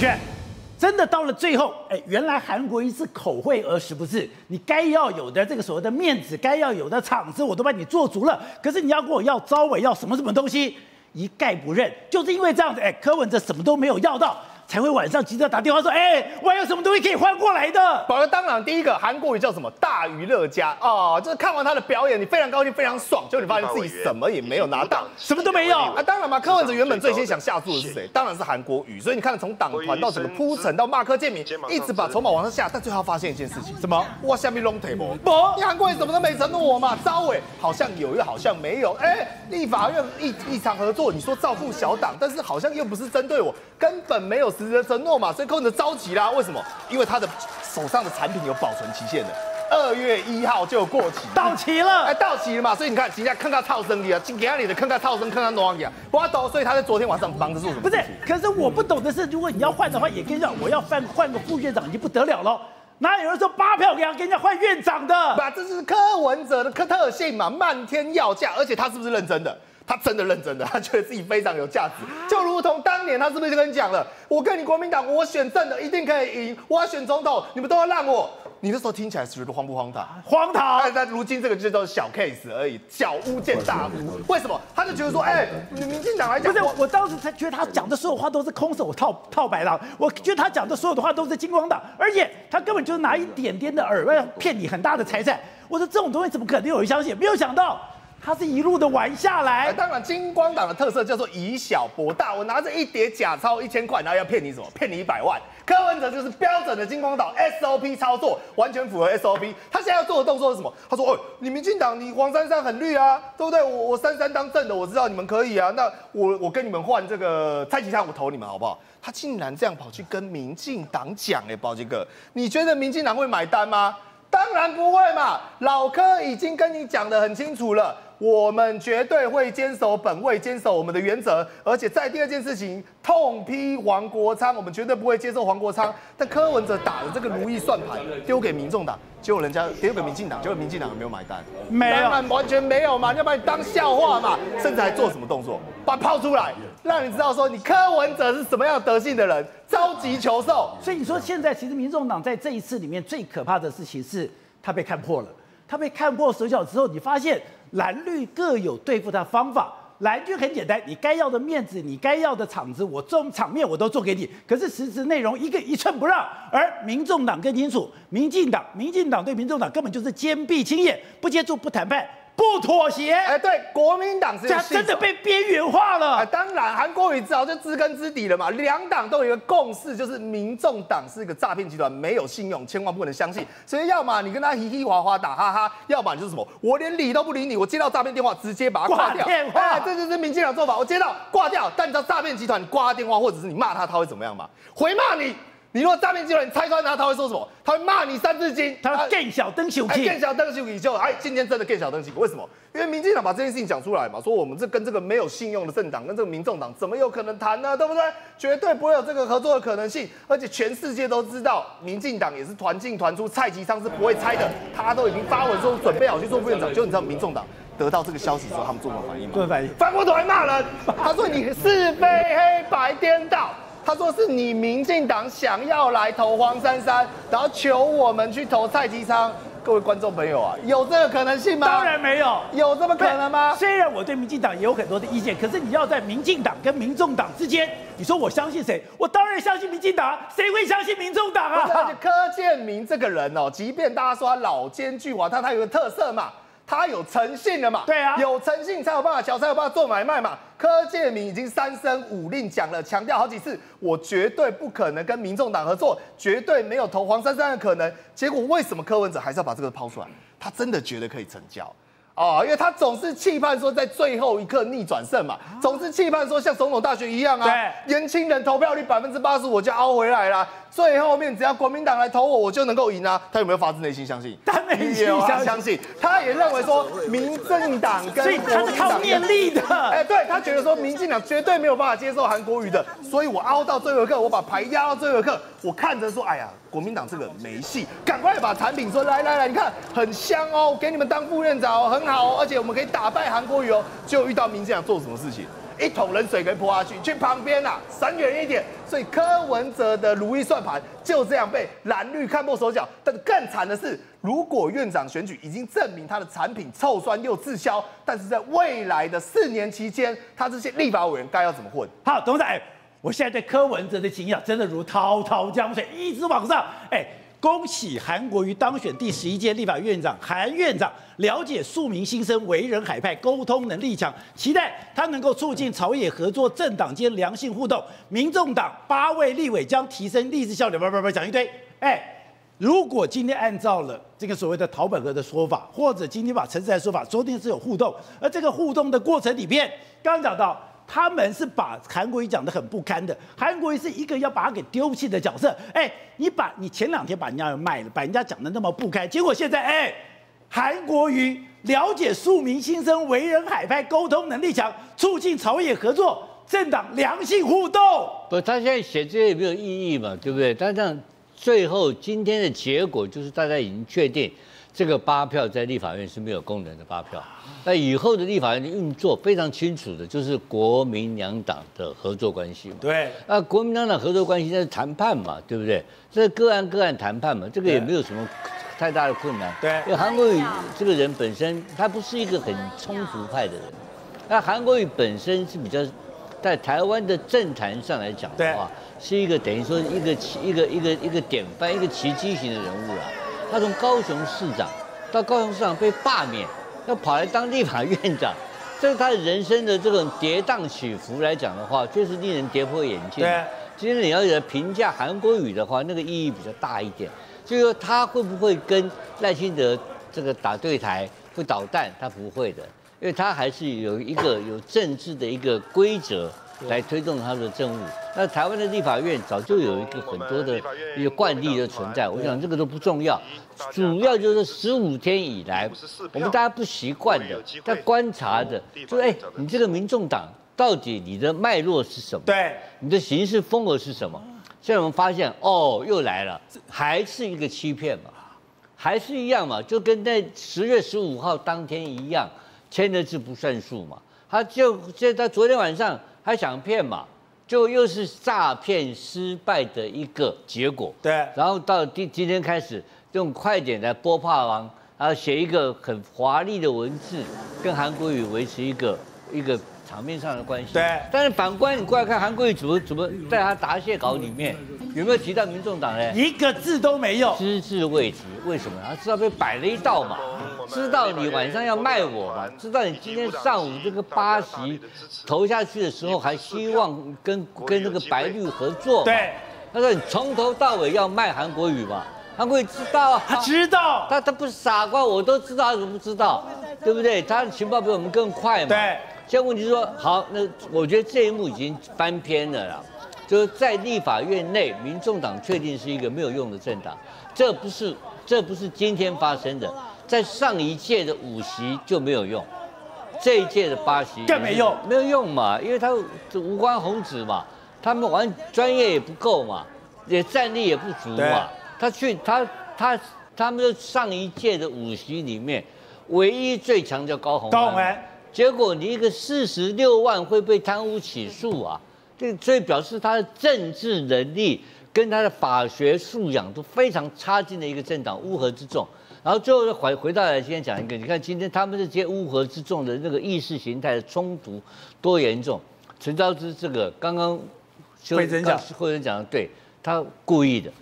选。真的到了最后，哎，原来韩国一次口惠而实不至？你该要有的这个所谓的面子，该要有的场子，我都帮你做足了。可是你要跟我要招委，要什么什么东西，一概不认。就是因为这样子，哎，柯文哲什么都没有要到。才会晚上急着打电话说，哎，我有什么东西可以换过来的？宝儿，当然第一个韩国语叫什么？大娱乐家哦，就是看完他的表演，你非常高兴，非常爽，结果你发现自己什么也没有拿到，什么都没有啊。当然嘛，柯文哲原本最先想下注的是谁？当然是韩国语。所以你看，从党团到整个铺陈到骂柯建明，一直把筹码往上下，但最后发现一件事情，什么？哇，下面 long table，不，你韩国语什么都没承诺我嘛？招委好像有又好像没有，哎，立法院一一场合作，你说照顾小党，但是好像又不是针对我，根本没有实质的承诺嘛。所以柯文哲着急啦，为什么？因为他的手上的产品有保存期限的，二月一号就过期，到期了，哎，到期了嘛，所以你看，人家看看套生意啊，今给他你的看看套生，看看诺亚，我懂，所以他在昨天晚上忙着做什么？不是，可是我不懂的是，如果你要换的话，也跟你讲，我要换换个副院长已经不得了了，哪有人说八票给他给人家换院长的？不，这是柯文哲的特性嘛，漫天要价，而且他是不是认真的？他真的认真的，他觉得自己非常有价值，就如同当年他是不是就跟你讲了，我跟你国民党，我选正的一定可以赢，我要选总统，你们都要让我。你那时候听起来是觉得荒不荒唐？荒唐！但如今这个就叫小 case 而已，小巫见大巫。为什么？他就觉得说，哎，你民进党来讲，不是我，我当时才觉得他讲的所有话都是空手套套白狼。我觉得他讲的所有的话都是金光党，而且他根本就是拿一点点的耳外骗你很大的财产。我说这种东西怎么可能有人相信？没有想到。他是一路的玩下来。当然，金光党的特色叫做以小博大。我拿着一叠假钞一千块，然后要骗你什么？骗你一百万。柯文哲就是标准的金光党 SOP 操作，完全符合 SOP。他现在要做的动作是什么？他说：“哦，你民进党，你黄珊珊很绿啊，对不对？我我珊珊当正的，我知道你们可以啊。那我我跟你们换这个蔡其昌，我投你们好不好？”他竟然这样跑去跟民进党讲，哎，宝杰哥，你觉得民进党会买单吗？当然不会嘛！老柯已经跟你讲得很清楚了。我们绝对会坚守本位，坚守我们的原则，而且在第二件事情痛批黄国昌，我们绝对不会接受黄国昌。但柯文哲打的这个如意算盘丢给民众党，结果人家丢给民进党，结果民进党没有买单，没有，完全没有嘛，要把你当笑话嘛，甚至还做什么动作，把炮出来，让你知道说你柯文哲是什么样德性的人，着急求寿。所以你说现在其实民众党在这一次里面最可怕的事情是，他被看破了，他被看破手脚之后，你发现。蓝绿各有对付的方法，蓝军很简单，你该要的面子，你该要的场子，我这种场面我都做给你。可是实质内容一个一寸不让，而民众党更清楚，民进党，民进党对民众党根本就是坚壁清野，不接触，不谈判。不妥协，哎，对，国民党是真的被边缘化了。哎当然，韩国瑜早就知根知底了嘛。两党都有一个共识，就是民众党是一个诈骗集团，没有信用，千万不能相信。所以，要么你跟他嘻嘻哈哈打哈哈，要么就是什么，我连理都不理你，我接到诈骗电话直接把它挂掉。哎，这就是民进党做法。我接到挂掉，但你知道诈骗集团你挂他电话，或者是你骂他，他会怎么样吗？回骂你。你如果诈骗集团，你拆穿他，他会说什么？他会骂你三字经，他更小灯小气，更小灯小气就哎，今天真的更小灯小气，为什么？因为民进党把这件事情讲出来嘛，说我们这跟这个没有信用的政党，跟这个民众党怎么有可能谈呢？对不对？绝对不会有这个合作的可能性，而且全世界都知道，民进党也是团进团出，蔡其昌是不会拆的，他都已经发文说准备好去做副院长。就你知道，民众党得到这个消息之后，他们做什么反应吗？做反应，反过头来骂人，他说你是非黑白颠倒。他说：“是你民进党想要来投黄珊珊，然后求我们去投蔡其昌。各位观众朋友啊，有这个可能性吗？当然没有，有这么可能吗？虽然我对民进党也有很多的意见，可是你要在民进党跟民众党之间，你说我相信谁？我当然相信民进党，谁会相信民众党啊？而且柯建明这个人哦，即便大家说他老奸巨猾，他他有个特色嘛。”他有诚信了嘛？对啊，有诚信才有办法小，才有办法做买卖嘛。柯建明已经三声五令讲了，强调好几次，我绝对不可能跟民众党合作，绝对没有投黄珊珊的可能。结果为什么柯文哲还是要把这个抛出来？他真的觉得可以成交。哦，因为他总是期盼说在最后一刻逆转胜嘛，总是期盼说像总统大学一样啊，年轻人投票率百分之八十我就凹回来了，最后面只要国民党来投我，我就能够赢啊。他有没有发自内心相信？他内心相信，他也认为说民进党跟所以他是靠念力的，哎，对他觉得说民进党绝对没有办法接受韩国瑜的，所以我凹到最后一刻，我把牌压到最后一刻，我看着说，哎呀。国民党这个没戏，赶快把产品说来来来，你看很香哦，给你们当副院长哦，很好哦，而且我们可以打败韩国瑜哦。就遇到民进党做什么事情？一桶冷水给泼下去，去旁边啊，闪远一点。所以柯文哲的如意算盘就这样被蓝绿看破手脚。但更惨的是，如果院长选举已经证明他的产品臭酸又滞销，但是在未来的四年期间，他这些立法委员该要怎么混？好，董事长，我现在对柯文哲的敬仰真的如滔滔江水，一直往上。哎，恭喜韩国瑜当选第十一届立法院长，韩院长了解庶民心声，为人海派，沟通能力强，期待他能够促进朝野合作，政党间良性互动。民众党八位立委将提升立志效率，叭叭叭讲一堆。哎，如果今天按照了这个所谓的陶本和的说法，或者今天把陈志来说法，昨天是有互动，而这个互动的过程里面，刚刚讲到。他们是把韩国瑜讲的很不堪的，韩国瑜是一个要把他给丢弃的角色。哎，你把你前两天把人家卖了，把人家讲的那么不堪，结果现在哎，韩国瑜了解庶民心声，为人海派，沟通能力强，促进朝野合作，政党良性互动。不，他现在写这些也没有意义嘛，对不对？但这样最后今天的结果就是大家已经确定。这个八票在立法院是没有功能的八票，那以后的立法院的运作非常清楚的，就是国民两党的合作关系嘛。对，那国民两党合作关系那是谈判嘛，对不对？这个案个案谈判嘛，这个也没有什么太大的困难。对，因为韩国瑜这个人本身他不是一个很冲突派的人，那韩国瑜本身是比较在台湾的政坛上来讲的话，是一个等于说一个奇一个一个一个典范，一个奇迹型的人物啊。他从高雄市长到高雄市长被罢免，要跑来当立法院长，这是他的人生的这种跌宕起伏来讲的话，确实令人跌破眼镜。对，今天你要来评价韩国瑜的话，那个意义比较大一点，就是说他会不会跟赖清德这个打对台，会导弹？他不会的，因为他还是有一个有政治的一个规则。来推动他的政务。那台湾的立法院早就有一个很多的一个惯例的存在，我想这个都不重要，主要就是十五天以来，我们大家不习惯的，在观察的，就哎，你这个民众党到底你的脉络是什么？对，你的行事风格是什么？现在我们发现，哦，又来了，还是一个欺骗嘛，还是一样嘛，就跟在十月十五号当天一样，签的字不算数嘛，他就在他昨天晚上。还想骗嘛？就又是诈骗失败的一个结果。对。然后到今今天开始用快点来播怕王，然后写一个很华丽的文字，跟韩国语维持一个一个场面上的关系。对。但是反观你过来看韩国语怎么怎么在他答谢稿里面有没有提到民众党呢？一个字都没有。只字未提，为什么？他知道被摆了一道嘛。知道你晚上要卖我嘛？知道你今天上午这个八席投下去的时候，还希望跟跟那个白绿合作。对，他说你从头到尾要卖韩国语嘛？韩国语知道啊，他知道，他他不是傻瓜，我都知道，他怎么不知道？对不对？他的情报比我们更快嘛。对。现在问题是说，好，那我觉得这一幕已经翻篇了啦。就是在立法院内，民众党确定是一个没有用的政党，这不是这不是今天发生的。在上一届的五席就没有用，这一届的八席更没用，没有用嘛，因为他这无关宏旨嘛，他们玩专业也不够嘛，也战力也不足嘛，他去他他他们上一届的五席里面，唯一最强叫高鸿安，结果你一个四十六万会被贪污起诉啊，这所以表示他的政治能力跟他的法学素养都非常差劲的一个政党，乌合之众。然后最后回回到来，今天讲一个，你看今天他们这些乌合之众的那个意识形态的冲突多严重。陈昭之这个刚刚会真讲，会真讲的对，他故意的，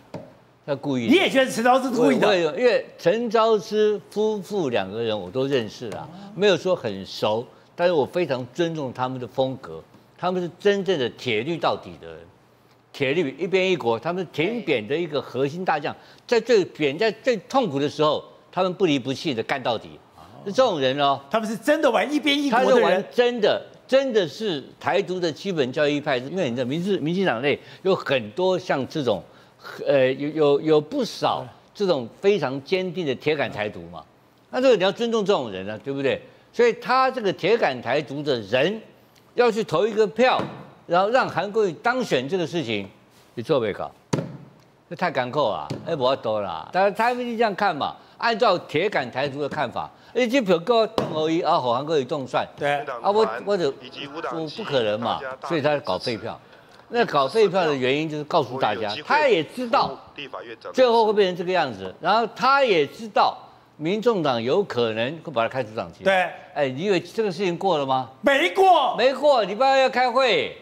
他故意。你也觉得陈昭之故意的？因为陈昭之夫妇两个人我都认识啊，没有说很熟，但是我非常尊重他们的风格，他们是真正的铁律到底的人。铁律一边一国，他们挺扁的一个核心大将，在最扁、在最痛苦的时候，他们不离不弃的干到底。是这种人哦，他们是真的玩一边一国的人，真的真的是台独的基本教义派。因为你的民治民进党内有很多像这种，呃，有有有不少这种非常坚定的铁杆台独嘛。那这个你要尊重这种人啊，对不对？所以他这个铁杆台独的人要去投一个票。然后让韩国瑜当选这个事情，你做没搞？这太赶扣了，哎，不要多啦。但是他们就这样看嘛，按照铁杆台独的看法，哎，这票够邓欧一啊，好韩国瑜动算，对啊，我我者不不可能嘛，所以他搞废票。那搞废票的原因就是告诉大家，他也知道最后会变成这个样子，然后他也知道民众党有可能会把他开除党籍。对，哎，你以为这个事情过了吗？没过，没过，礼拜二要开会。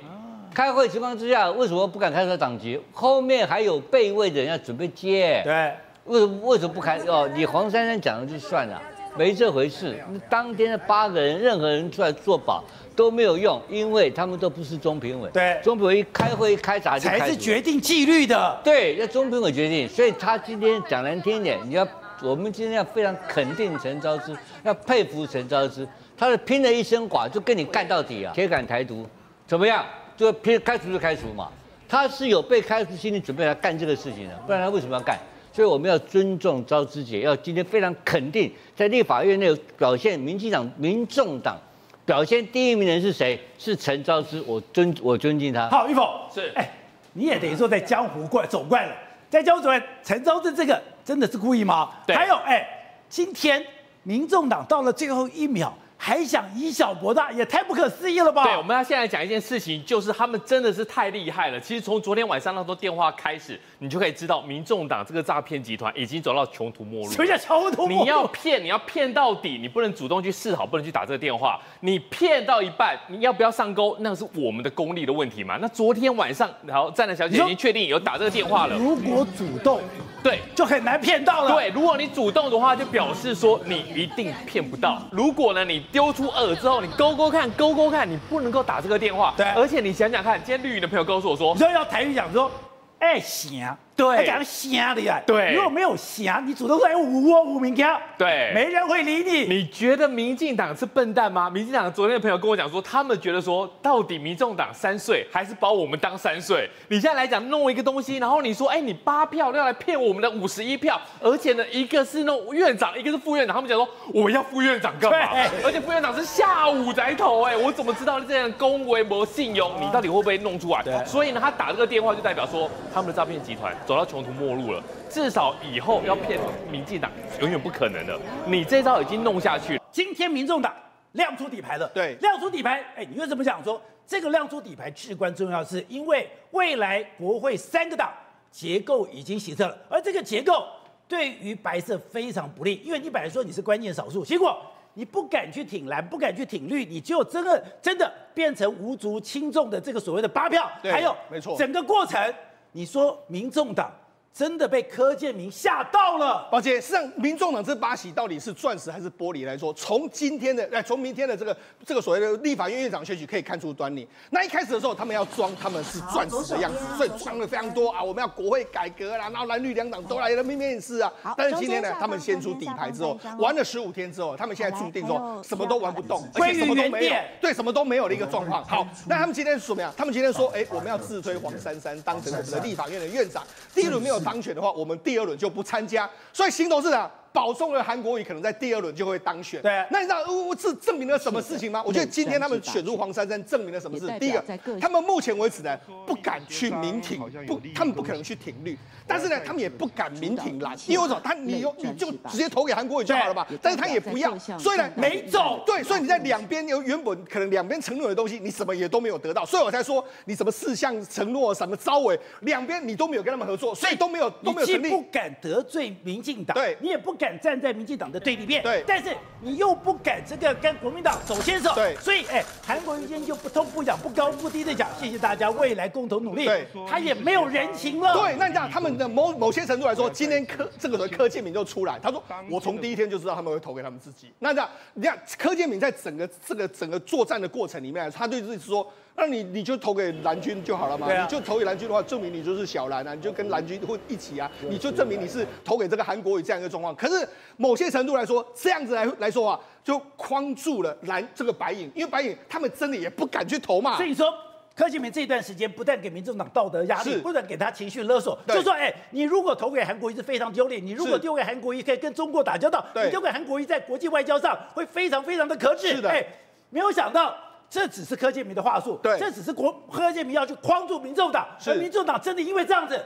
开会情况之下，为什么不敢开除党籍？后面还有备位的人要准备接。对，为什么为什么不开？哦，你黄珊珊讲的就算了，没这回事。当天的八个人，任何人出来作保都没有用，因为他们都不是中评委。对，中评委一开会一开闸就才是决定纪律的。对，要中评委决定。所以他今天讲难听点，你要我们今天要非常肯定陈昭之，要佩服陈昭之，他是拼了一身剐，就跟你干到底啊！铁杆台独怎么样？就偏开除就开除嘛，他是有被开除心理准备来干这个事情的，不然他为什么要干？所以我们要尊重招之姐，要今天非常肯定，在立法院内表现，民进党、民众党表现第一名人是谁？是陈昭之，我尊我尊敬他。好，玉凤是，哎，你也等于说在江湖惯走惯了，在江湖走惯，陈昭之这个真的是故意吗？对。还有，哎，今天民众党到了最后一秒。还想以小博大，也太不可思议了吧？对，我们要现在讲一件事情，就是他们真的是太厉害了。其实从昨天晚上那通电话开始，你就可以知道，民众党这个诈骗集团已经走到穷途末路。什么叫穷途末路？你要骗，你要骗到底，你不能主动去示好，不能去打这个电话。你骗到一半，你要不要上钩？那是我们的功力的问题嘛？那昨天晚上，然后站的小姐已经确定有打这个电话了。如果主动，对，就很难骗到了。对，如果你主动的话，就表示说你一定骗不到。如果呢，你丢出饵之后，你勾勾看，勾勾看，你不能够打这个电话。对，而且你想想看，今天绿营的朋友告诉我说，你说要台语讲说，爱想。对，他讲瞎的呀。对，如果没有瞎，你主动说哎五我五名票，对，没人会理你。你觉得民进党是笨蛋吗？民进党昨天的朋友跟我讲说，他们觉得说，到底民众党三岁还是把我们当三岁？你现在来讲弄一个东西，然后你说，哎，你八票要来骗我们的五十一票，而且呢，一个是弄院长，一个是副院长，他们讲说我们要副院长干嘛？而且副院长是下午才投，哎，我怎么知道这样恭维没信用？你到底会不会弄出来？所以呢，他打这个电话就代表说，他们的诈骗集团走到穷途末路。了，至少以后要骗民进党永远不可能的。你这招已经弄下去了。今天民众党亮出底牌了，对，亮出底牌。哎，你为什么想？说这个亮出底牌至关重要？是因为未来国会三个党结构已经形成了，而这个结构对于白色非常不利，因为你本来说你是关键少数，结果你不敢去挺蓝，不敢去挺绿，你就真的真的变成无足轻重的这个所谓的八票。还有，没错，整个过程，你说民众党。真的被柯建明吓到了，宝姐，实际上民众党这八席到底是钻石还是玻璃来说，从今天的哎，从明天的这个这个所谓的立法院院长选举可以看出端倪。那一开始的时候，他们要装他们是钻石的样子，所以装的非常多啊，我们要国会改革啦，然后蓝绿两党都来了面面试啊。但是今天呢，他们先出底牌之后，玩了十五天之后，他们现在注定说什么都玩不动，而且什么都没有，对，什么都没有的一个状况。好，那他们今天是什么呀？他们今天说，哎，我们要自推黄珊珊当成我们的立法院的院长。第一轮没有当选的话，我们。第二轮就不参加，所以新董事长。保送了韩国瑜，可能在第二轮就会当选。对，那你知道这证明了什么事情吗？我觉得今天他们选出黄珊珊，证明了什么事？第一个，他们目前为止呢，不敢去民挺，不，他们不可能去挺绿，但是呢，他们也不敢民挺蓝，因为什么？他你有你就直接投给韩国瑜就好了嘛。但是他也不要，所以呢，没走。对，所以你在两边有原本可能两边承诺的东西，你什么也都没有得到，所以我才说你什么四项承诺什么招委，两边你都没有跟他们合作，所以都没有都没有成立。不敢得罪民进党，对。你也不敢站在民进党。的对立面，对，但是你又不敢这个跟国民党走牵手，对，所以哎，韩国瑜今天就不痛不痒、不高不低的讲，谢谢大家，未来共同努力，对，他也没有人情了，对，那你讲他们的某某些程度来说，今天柯这个柯建明就出来，他说我从第一天就知道他们会投给他们自己，那这样你看柯建明在整个这个整个作战的过程里面，他对自己说。那你你就投给蓝军就好了嘛？你就投给蓝军的话，证明你就是小蓝啊，你就跟蓝军混一起啊，你就证明你是投给这个韩国瑜这样一个状况。可是某些程度来说，这样子来来说啊，就框住了蓝这个白影，因为白影他们真的也不敢去投嘛。所以说，柯建明这段时间不但给民众党道德压力，不但给他情绪勒索，就说哎，你如果投给韩国瑜是非常丢脸，你如果丢给韩国瑜可以跟中国打交道，你丢给韩国瑜在国际外交上会非常非常的可耻。是的，哎，没有想到。这只是柯建明的话术，对，这只是国柯建明要去框住民众党，而民众党真的因为这样子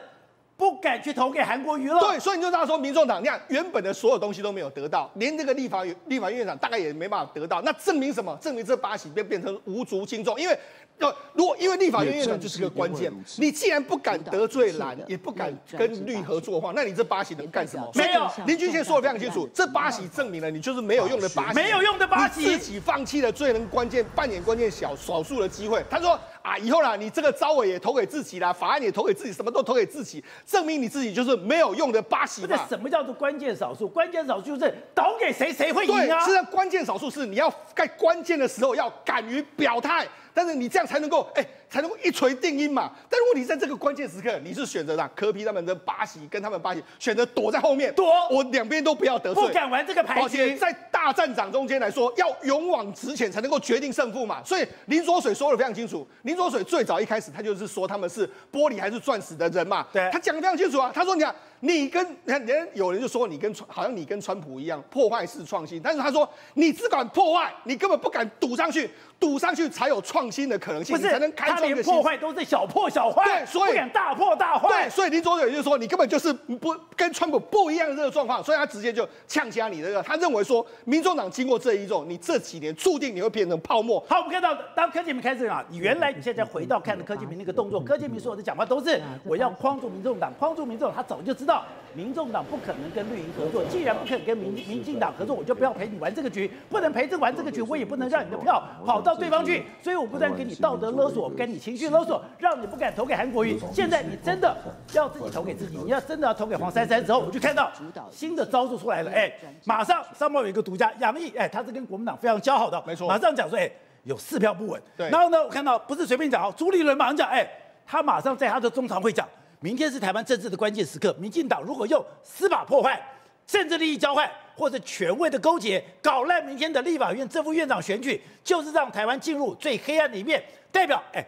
不敢去投给韩国瑜了。对，所以你就知道说，民众党你看原本的所有东西都没有得到，连这个立法立法院长大概也没办法得到，那证明什么？证明这八席变变成无足轻重，因为。要如果因为立法院院长就是个关键，你既然不敢得罪蓝，也不敢跟绿合作的话，那你这八席能干什么？没有，林俊宪说的非常清楚，这八席证明了你就是没有用的八席，没有用的八席，自己放弃了最能关键扮演关键小少数的机会。他说啊，以后啦，你这个招委也投给自己啦，法案也投给自己，什么都投给自己，证明你自己就是没有用的八席嘛。什么叫做关键少数？关键少数就是投给谁谁会赢啊？是关键少数是你要在关键的时候要敢于表态。但是你这样才能够，哎，才能够一锤定音嘛。但是问题在这个关键时刻，你是选择让科皮他们的巴西跟他们巴西选择躲在后面，躲，我两边都不要得罪，不敢玩这个牌局。在大战场中间来说，要勇往直前才能够决定胜负嘛。所以林卓水说的非常清楚，林卓水最早一开始他就是说他们是玻璃还是钻石的人嘛。对，他讲的非常清楚啊。他说你看。你跟你看，人有人就说你跟川好像你跟川普一样破坏式创新，但是他说你只管破坏，你根本不敢赌上去，赌上去才有创新的可能性，不是？才能开创一个破坏都是小破小坏，对，所以不敢大破大坏。对，所以林卓伟就说你根本就是不跟川普不一样的这个状况，所以他直接就呛瞎你这个。他认为说，民众党经过这一种，你这几年注定你会变成泡沫。好，我们看到当柯建明开始啊，你原来你现在回到看的柯建明那个动作，柯建明所有的讲话都是我要框住民众党，框住民众党，他早就知道民众。党不可能跟绿营合作，既然不肯跟民民进党合作，我就不要陪你玩这个局，不能陪着玩这个局，我也不能让你的票跑到对方去，所以我不断给你道德勒索，跟你情绪勒索，让你不敢投给韩国瑜。现在你真的要自己投给自己，你要真的要投给黄珊珊之后，我就看到新的招数出来了，哎，马上上报有一个独家杨毅，哎，他是跟国民党非常交好的，没错，马上讲说，哎，有四票不稳，对，然后呢，我看到不是随便讲哦，朱立伦马上讲，哎，他马上在他的中常会讲。明天是台湾政治的关键时刻，民进党如果用司法破坏、政治利益交换或者权威的勾结，搞烂明天的立法院正副院长选举，就是让台湾进入最黑暗的一面。代表，哎。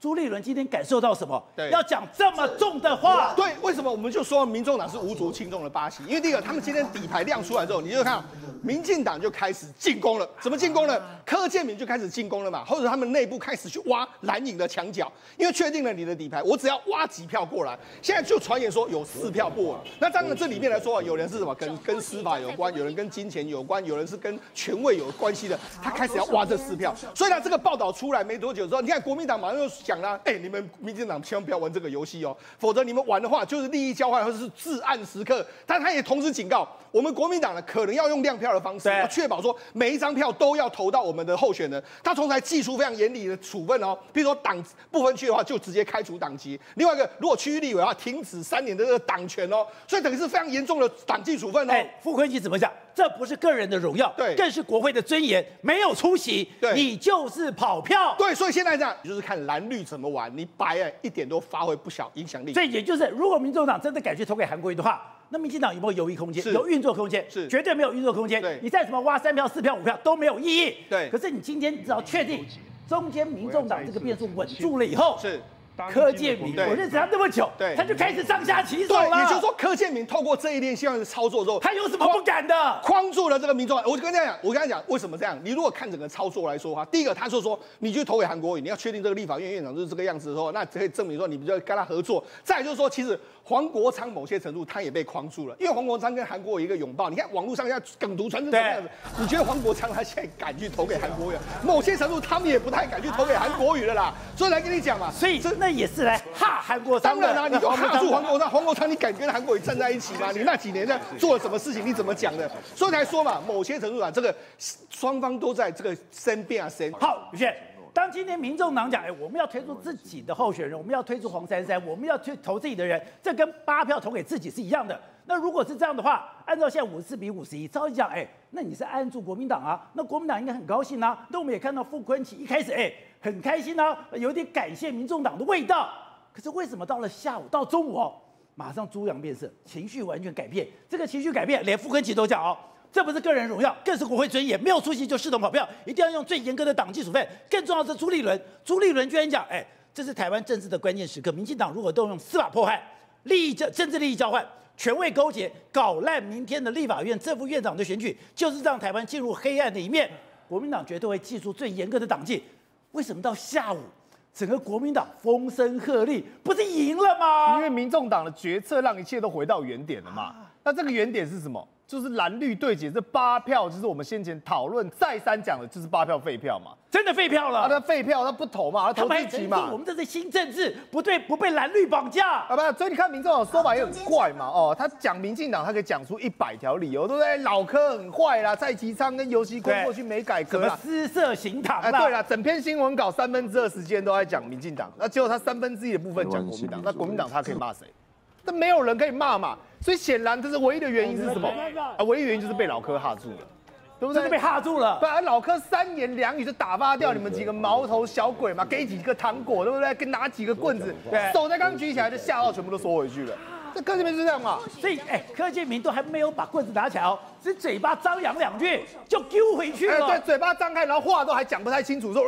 朱立伦今天感受到什么？对，要讲这么重的话。对，为什么我们就说民众党是无足轻重的巴西？因为第一个，他们今天底牌亮出来之后，你就看，民进党就开始进攻了。怎么进攻呢？柯建明就开始进攻了嘛，或者他们内部开始去挖蓝营的墙角，因为确定了你的底牌，我只要挖几票过来。现在就传言说有四票不稳。那当然这里面来说，有人是什么跟跟司法有关，有人跟金钱有关，有人是跟权位有关系的，他开始要挖这四票。所以呢，这个报道出来没多久之后，你看国民党马上就讲了，哎，你们。民进党千万不要玩这个游戏哦，否则你们玩的话就是利益交换或者是至暗时刻。但他也同时警告我们国民党呢，可能要用亮票的方式，要确保说每一张票都要投到我们的候选人。他从才寄出非常严厉的处分哦，比如说党不分区的话，就直接开除党籍；另外一个，如果区域立委的话，停止三年的这个党权哦。所以等于是非常严重的党纪处分哦。傅昆萁怎么讲？这不是个人的荣耀，对，更是国会的尊严。没有出席，对，你就是跑票。对，所以现在这样，你就是看蓝绿怎么玩。你白哎，一点都发挥不小影响力。所以也就是，如果民众党真的敢去投给韩国瑜的话，那民进党有没有犹豫空间？有运作空间？是，绝对没有运作空间。对，你再怎么挖三票、四票、五票都没有意义。对，可是你今天只要确定中间民众党这个变数稳住了以后，是。柯建明，我认识他那么久，对，他就开始上下其手了。也就是说，柯建明透过这一连串的操作之后，他有什么不敢的？框住了这个民众。我就跟他讲，我跟他讲，为什么这样？你如果看整个操作来说的话，第一个，他就说，你去投给韩国瑜，你要确定这个立法院院长就是这个样子的时候，那可以证明说你不就跟他合作。再就是说，其实。黄国昌某些程度他也被框住了，因为黄国昌跟韩国有一个拥抱。你看网络上在梗图传成什么样子？你觉得黄国昌他现在敢去投给韩国瑜？某些程度他们也不太敢去投给韩国瑜了啦。所以来跟你讲嘛，所以这那也是来哈韩国当然啦，你就哈住黄国昌，黄国昌你敢跟韩国瑜站在一起吗？你那几年在做了什么事情？你怎么讲的？所以才说嘛，某些程度啊，这个双方都在这个身边啊，身好，于宪。当今天民众党讲，哎，我们要推出自己的候选人，我们要推出黄珊珊，我们要去投自己的人，这跟八票投给自己是一样的。那如果是这样的话，按照现在五十四比五十一，照理讲，哎，那你是按住国民党啊？那国民党应该很高兴啊。那我们也看到傅昆萁一开始，哎，很开心啊，有点感谢民众党的味道。可是为什么到了下午到中午哦，马上猪羊变色，情绪完全改变？这个情绪改变，连傅昆萁都讲哦。这不是个人荣耀，更是国会尊严。没有出席就视同跑票，一定要用最严格的党纪处分。更重要是朱立伦，朱立伦居然讲：“哎，这是台湾政治的关键时刻，民进党如果动用司法迫害、利益交政治利益交换、权位勾结，搞烂明天的立法院正副院长的选举，就是让台湾进入黑暗的一面。国民党绝对会记住最严格的党纪。为什么到下午整个国民党风声鹤唳，不是赢了吗？因为民众党的决策让一切都回到原点了嘛。那这个原点是什么？就是蓝绿对决这八票，就是我们先前讨论再三讲的，就是八票废票嘛。真的废票了，他的废票他不投嘛，他投自己嘛。我们这是新政治，不对，不被蓝绿绑架啊！不，所以你看民众党说法也很怪嘛。哦，他讲民进党，他可以讲出一百条理由，对不对？老柯很坏啦，蔡其昌跟尤其坤过去没改革啦，私设刑堂哎，对了，整篇新闻稿三分之二时间都在讲民进党，那结果他三分之一的部分讲国民党，那国民党他可以骂谁？但没有人可以骂嘛。所以显然，这是唯一的原因是什么？啊，唯一原因就是被老柯吓住了，对不对？被吓住了。对啊，老柯三言两语就打发掉你们几个毛头小鬼嘛，给几个糖果，对不对？给拿几个棍子，手才刚举起来就吓到全部都缩回去了。这柯建明是这样嘛？所以，哎，柯建明都还没有把棍子拿起来哦，只嘴巴张扬两句就丢回去了。对，嘴巴张开，然后话都还讲不太清楚，说，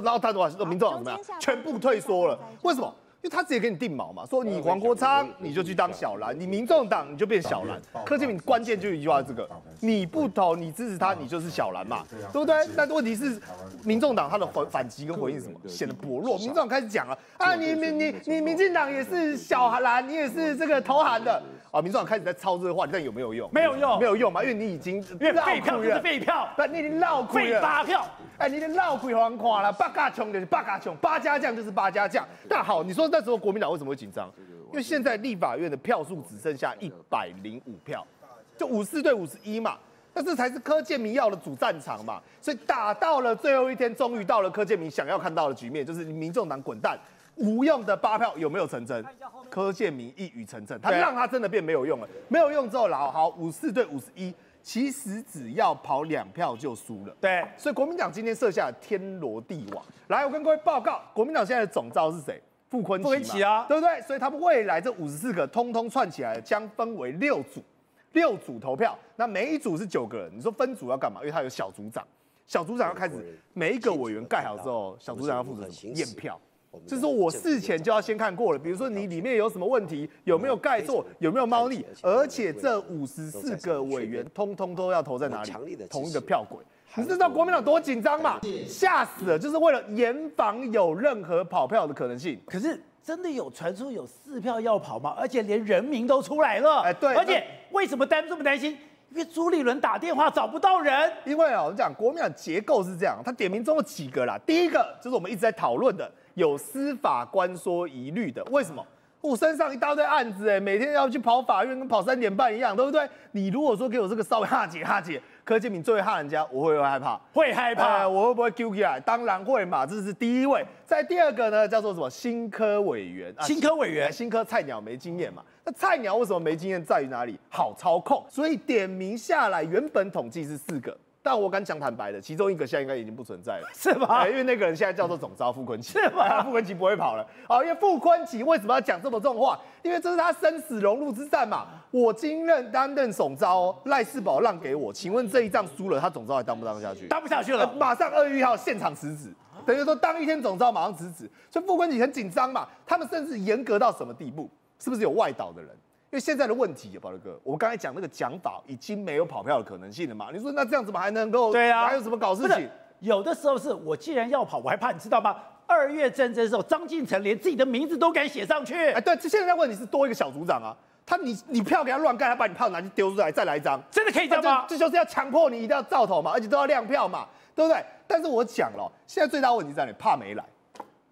然后他的话，民众怎么样？全部退缩了。为什么？他直接给你定锚嘛，说你黄国昌你就去当小蓝，你民众党你就变小蓝。柯建铭关键就一句话，这个你不投你支持他，你就是小蓝嘛，对不对？那问题是民众党他的反反击跟回应什么显得薄弱，民众党开始讲了啊，你你你你民进党也是小蓝，你也是这个投韩的啊，民众党开始在操这个话，但有没有用？没有用，没有用嘛，因为你已经因为废票就是废票，不，你已经绕亏了，废八票。哎，你的闹鬼黄垮了，八嘎穷就是八嘎穷，八家将就是八家将。那好，你说那时候国民党为什么会紧张？因为现在立法院的票数只剩下一百零五票，就五四对五十一嘛。那这才是柯建明要的主战场嘛。所以打到了最后一天，终于到了柯建明想要看到的局面，就是民众党滚蛋，无用的八票有没有成真？柯建明一语成真，他让他真的变没有用了。没有用之后，好好五四对五十一。其实只要跑两票就输了，对，所以国民党今天设下天罗地网。来，我跟各位报告，国民党现在的总召是谁？傅昆傅昆奇啊，对不对？所以他们未来这五十四个通通串起来，将分为六组，六组投票。那每一组是九个人，你说分组要干嘛？因为他有小组长，小组长要开始每一个委员盖好之后，小组长要负责验票。就是说我事前就要先看过了，比如说你里面有什么问题，有没有盖错，有没有猫腻，而且这五十四个委员通通都要投在哪里？同一个票轨。你知道国民党多紧张吗？吓死了，就是为了严防有任何跑票的可能性。可是真的有传出有四票要跑吗？而且连人名都出来了。哎，对。而且为什么担这么担心？因为朱立伦打电话找不到人。因为啊，我们讲国民党结构是这样，他点名中有几个啦。第一个就是我们一直在讨论的。有司法官说疑虑的，为什么？我身上一大堆案子，哎，每天要去跑法院，跟跑三点半一样，对不对？你如果说给我这个稍微哈姐哈姐，柯建铭最会哈人家，我会不会害怕？会害怕，我会不会揪起来？当然会嘛，这是第一位。在第二个呢，叫做什么？新科委员，新科委员，新科菜鸟没经验嘛？那菜鸟为什么没经验？在于哪里？好操控。所以点名下来，原本统计是四个。但我敢讲坦白的，其中一个现在应该已经不存在了，是吧？因为那个人现在叫做总召傅昆奇，是吧？傅昆奇不会跑了。哦，因为傅昆奇为什么要讲这么重话？因为这是他生死荣辱之战嘛。我今任担任总召，赖世宝让给我，请问这一仗输了，他总召还当不当下去？当不下去了，马上二月一号现场辞职，等于说当一天总召马上辞职。所以傅昆奇很紧张嘛，他们甚至严格到什么地步？是不是有外岛的人？因为现在的问题，宝乐哥，我们刚才讲那个讲法已经没有跑票的可能性了嘛？你说那这样怎么还能够？对啊，还有什么搞事情？有的时候是我既然要跑，我还怕你知道吗？二月战争的时候，张进成连自己的名字都敢写上去。哎，对，现在问题是多一个小组长啊，他你你票给他乱盖，他把你票拿去丢出来，再来一张，真的可以这样吗？这就是要强迫你一定要照投嘛，而且都要亮票嘛，对不对？但是我讲了，现在最大问题在哪里？怕没来，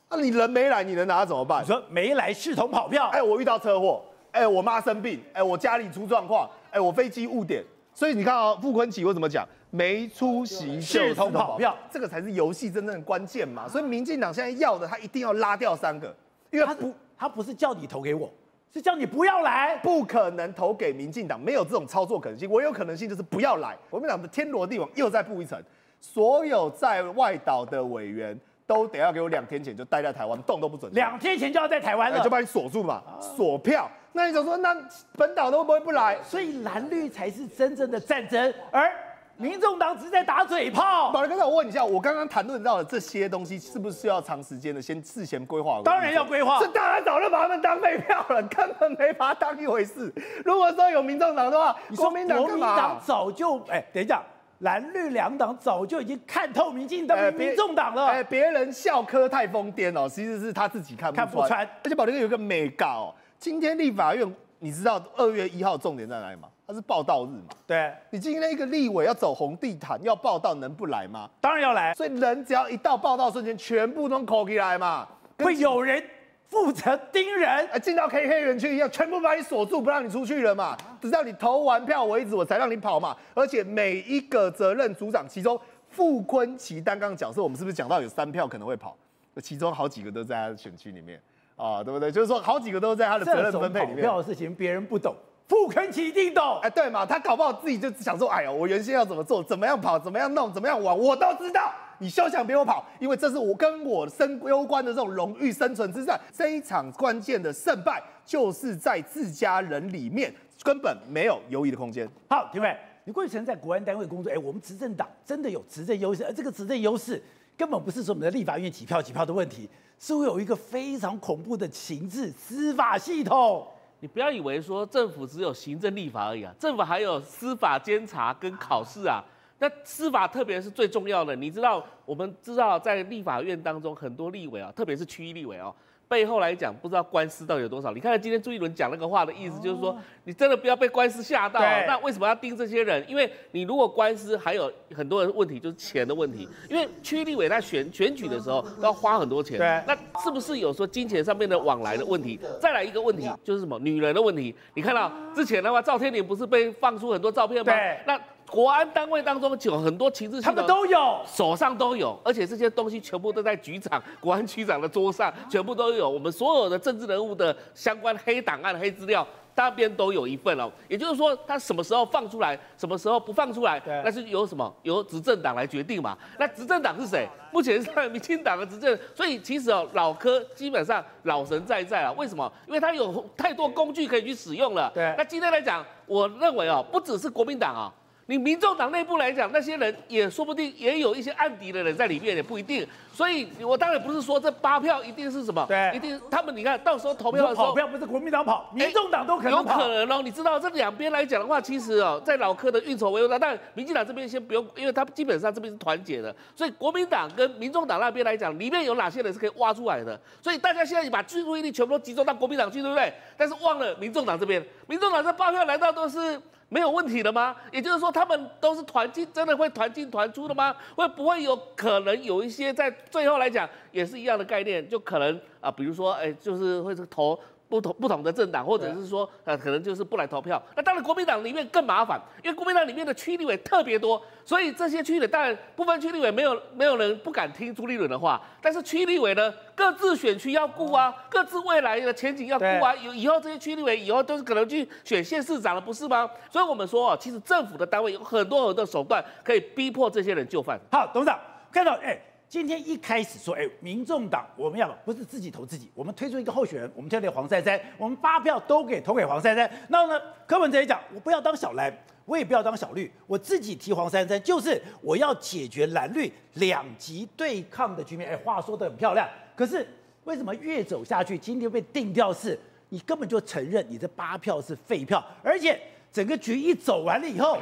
那你人没来，你能拿怎么办？你说没来视同跑票？哎，我遇到车祸。哎，我妈生病，哎，我家里出状况，哎，我飞机误点，所以你看啊，傅昆萁为什么讲没出席就通跑票？这个才是游戏真正的关键嘛。所以民进党现在要的，他一定要拉掉三个，因为他不，他不是叫你投给我，是叫你不要来，不可能投给民进党，没有这种操作可能性。我有可能性就是不要来。国民党的天罗地网又再布一层，所有在外岛的委员。都得要给我两天前就待在台湾，动都不准。两天前就要在台湾了，就把你锁住嘛，锁票。那你就说，那本岛都会不会不来？所以蓝绿才是真正的战争，而民众党只是在打嘴炮。宝刚才我问一下，我刚刚谈论到的这些东西，是不是需要长时间的先事先规划？当然要规划。这当然早就把他们当废票了，根本没把它当一回事。如果说有民众党的话，国民党国民党早就哎，等一下。蓝绿两党早就已经看透民进党、哎民众党了。哎，别人笑科太疯癫哦，其实是他自己看不看不穿而且宝林哥有一个美稿、哦，今天立法院你知道二月一号重点在哪里吗？它是报道日嘛。对，你今天一个立委要走红地毯要报道，能不来吗？当然要来，所以人只要一到报道瞬间，全部都口起来嘛，会有人负责盯人。哎，进到 K K 园区一样，全部把你锁住，不让你出去了嘛。直到你投完票为止，我才让你跑嘛。而且每一个责任组长，其中傅昆奇担纲角色，我们是不是讲到有三票可能会跑？其中好几个都在他的选区里面啊，对不对？就是说好几个都在他的责任分配里面。票的事情别人不懂，傅肯奇一定懂。哎，对嘛，他搞不好自己就想说，哎呀，我原先要怎么做，怎么样跑，怎么样弄，怎么样玩，我都知道。你休想别我跑，因为这是我跟我生攸关的这种荣誉生存之战。这一场关键的胜败，就是在自家人里面，根本没有犹豫的空间。好，廷伟，你过去曾在国安单位工作，哎，我们执政党真的有执政优势，而这个执政优势根本不是说我们的立法院几票几票的问题，是会有一个非常恐怖的情治司法系统。你不要以为说政府只有行政立法而已啊，政府还有司法监察跟考试啊。那司法特别是最重要的，你知道，我们知道在立法院当中很多立委啊，特别是区域立委哦，背后来讲不知道官司到底有多少。你看今天朱一伦讲那个话的意思，就是说你真的不要被官司吓到。对那为什么要盯这些人？因为你如果官司还有很多人问题，就是钱的问题。因为区立委在选选举的时候都要花很多钱。对那是不是有说金钱上面的往来的问题？再来一个问题就是什么女人的问题。你看到之前的话，赵天麟不是被放出很多照片吗？对那国安单位当中有很多情治他们都有，手上都有，而且这些东西全部都在局长、国安局长的桌上，全部都有。我们所有的政治人物的相关黑档案、黑资料，那边都有一份哦。也就是说，他什么时候放出来，什么时候不放出来，那是由什么由执政党来决定嘛。那执政党是谁？目前是民进党的执政，所以其实哦，老柯基本上老神在在啊。为什么？因为他有太多工具可以去使用了。对那今天来讲，我认为哦，不只是国民党啊、你民众党内部来讲，那些人也说不定也有一些案底的人在里面，也不一定。所以，我当然不是说这八票一定是什么，对一定他们你看到时候投票的时候跑，票不是国民党跑，民众党都可有能有。可能哦。你知道这两边来讲的话，其实哦，在老柯的运筹帷幄但民进党这边先不用，因为他基本上这边是团结的，所以国民党跟民众党那边来讲，里面有哪些人是可以挖出来的？所以大家现在把注意力全部都集中到国民党去，对不对？但是忘了民众党这边，民众党这八票难道都是？没有问题的吗？也就是说，他们都是团进，真的会团进团出的吗？会不会有可能有一些在最后来讲也是一样的概念？就可能啊，比如说，哎，就是会是投不同不同的政党，或者是说，呃，可能就是不来投票。那当然，国民党里面更麻烦，因为国民党里面的区立委特别多，所以这些区立委当然部分区立委没有没有人不敢听朱立伦的话，但是区立委呢，各自选区要顾啊，各自未来的前景要顾啊。有以后这些区立委以后都是可能去选县市长了，不是吗？所以我们说哦，其实政府的单位有很多很多手段可以逼迫这些人就范。好，董事长看到，哎，今天一开始说，哎，民众党我们要不是自己投自己，我们推出一个候选人，我们推给黄珊珊，我们八票都给投给黄珊珊。然后呢，柯文哲也讲，我不要当小蓝，我也不要当小绿，我自己提黄珊珊，就是我要解决蓝绿两极对抗的局面。哎，话说得很漂亮，可是为什么越走下去，今天被定调是，你根本就承认你这八票是废票，而且整个局一走完了以后，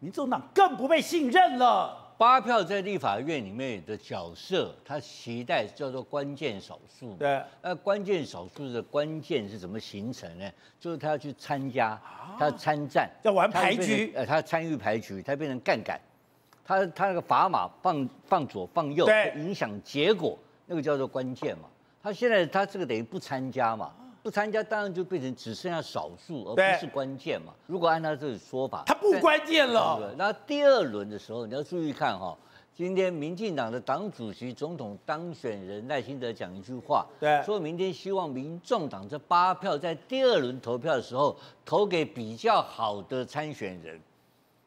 民众党更不被信任了。八票在立法院里面的角色，他期待叫做关键少数。对，那关键少数的关键是怎么形成呢？就是他要去参加，他要参战，要玩牌局呃，他参与牌局，他变成杠杆，他他那个砝码放放左放右，对影响结果，那个叫做关键嘛。他现在他这个等于不参加嘛，不参加当然就变成只剩下少数，而不是关键嘛。如果按他这个说法，他不关键了。那第二轮的时候，你要注意看哈、今天民进党的党主席、总统当选人赖清德讲一句话，对说明天希望民众党这八票在第二轮投票的时候投给比较好的参选人，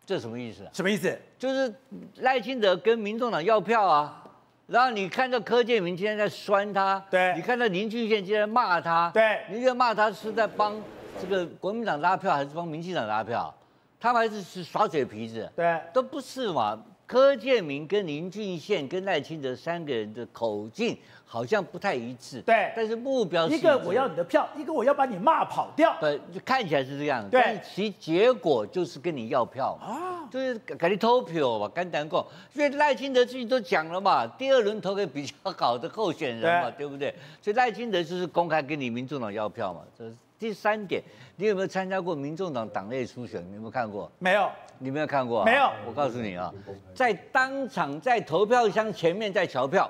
这什么意思啊？什么意思？就是赖清德跟民众党要票啊。然后你看到柯建明今天在酸他，对你看到林俊宪今天在骂他，对你觉得骂他是在帮这个国民党拉票，还是帮民进党拉票？他们还是是耍嘴皮子，对都不是嘛。柯建明跟林俊宪跟赖清德三个人的口径好像不太一致，对。但是目标是一个我要你的票，一个我要把你骂跑掉。对，就看起来是这样，对。但是其结果就是跟你要票啊，就是给你投票嘛，简单过，因为赖清德自己都讲了嘛，第二轮投给比较好的候选人嘛，对。不对？所以赖清德就是公开跟你民众党要票嘛，这是第三点。你有没有参加过民众党党内初选？你有没有看过？没有，你没有看过、啊？没有。我告诉你啊，在当场在投票箱前面在瞧票，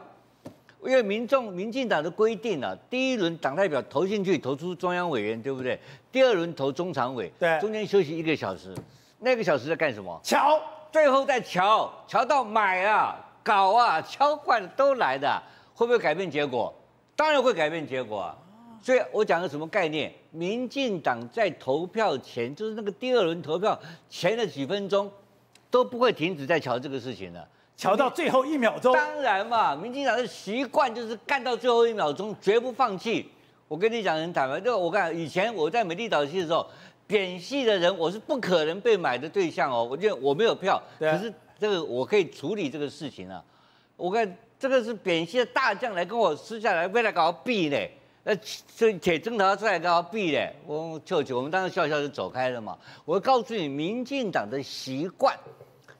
因为民众民进党的规定啊，第一轮党代表投进去投出中央委员，对不对？第二轮投中常委，对中间休息一个小时，那个小时在干什么？瞧，最后再瞧，瞧到买啊、搞啊、敲坏了都来的，会不会改变结果？当然会改变结果啊。所以我讲个什么概念？民进党在投票前，就是那个第二轮投票前的几分钟，都不会停止在瞧这个事情的。瞧到最后一秒钟，当然嘛，民进党的习惯就是干到最后一秒钟，绝不放弃。我跟你讲很坦白，就我看以前我在美丽岛戏的时候，扁戏的人我是不可能被买的对象哦。我觉得我没有票，对可是这个我可以处理这个事情啊。我看这个是扁戏的大将来跟我私下来，为了搞避呢。那，这铁征条出来搞避嘞，我舅舅，我们当时笑笑就走开了嘛。我告诉你，民进党的习惯，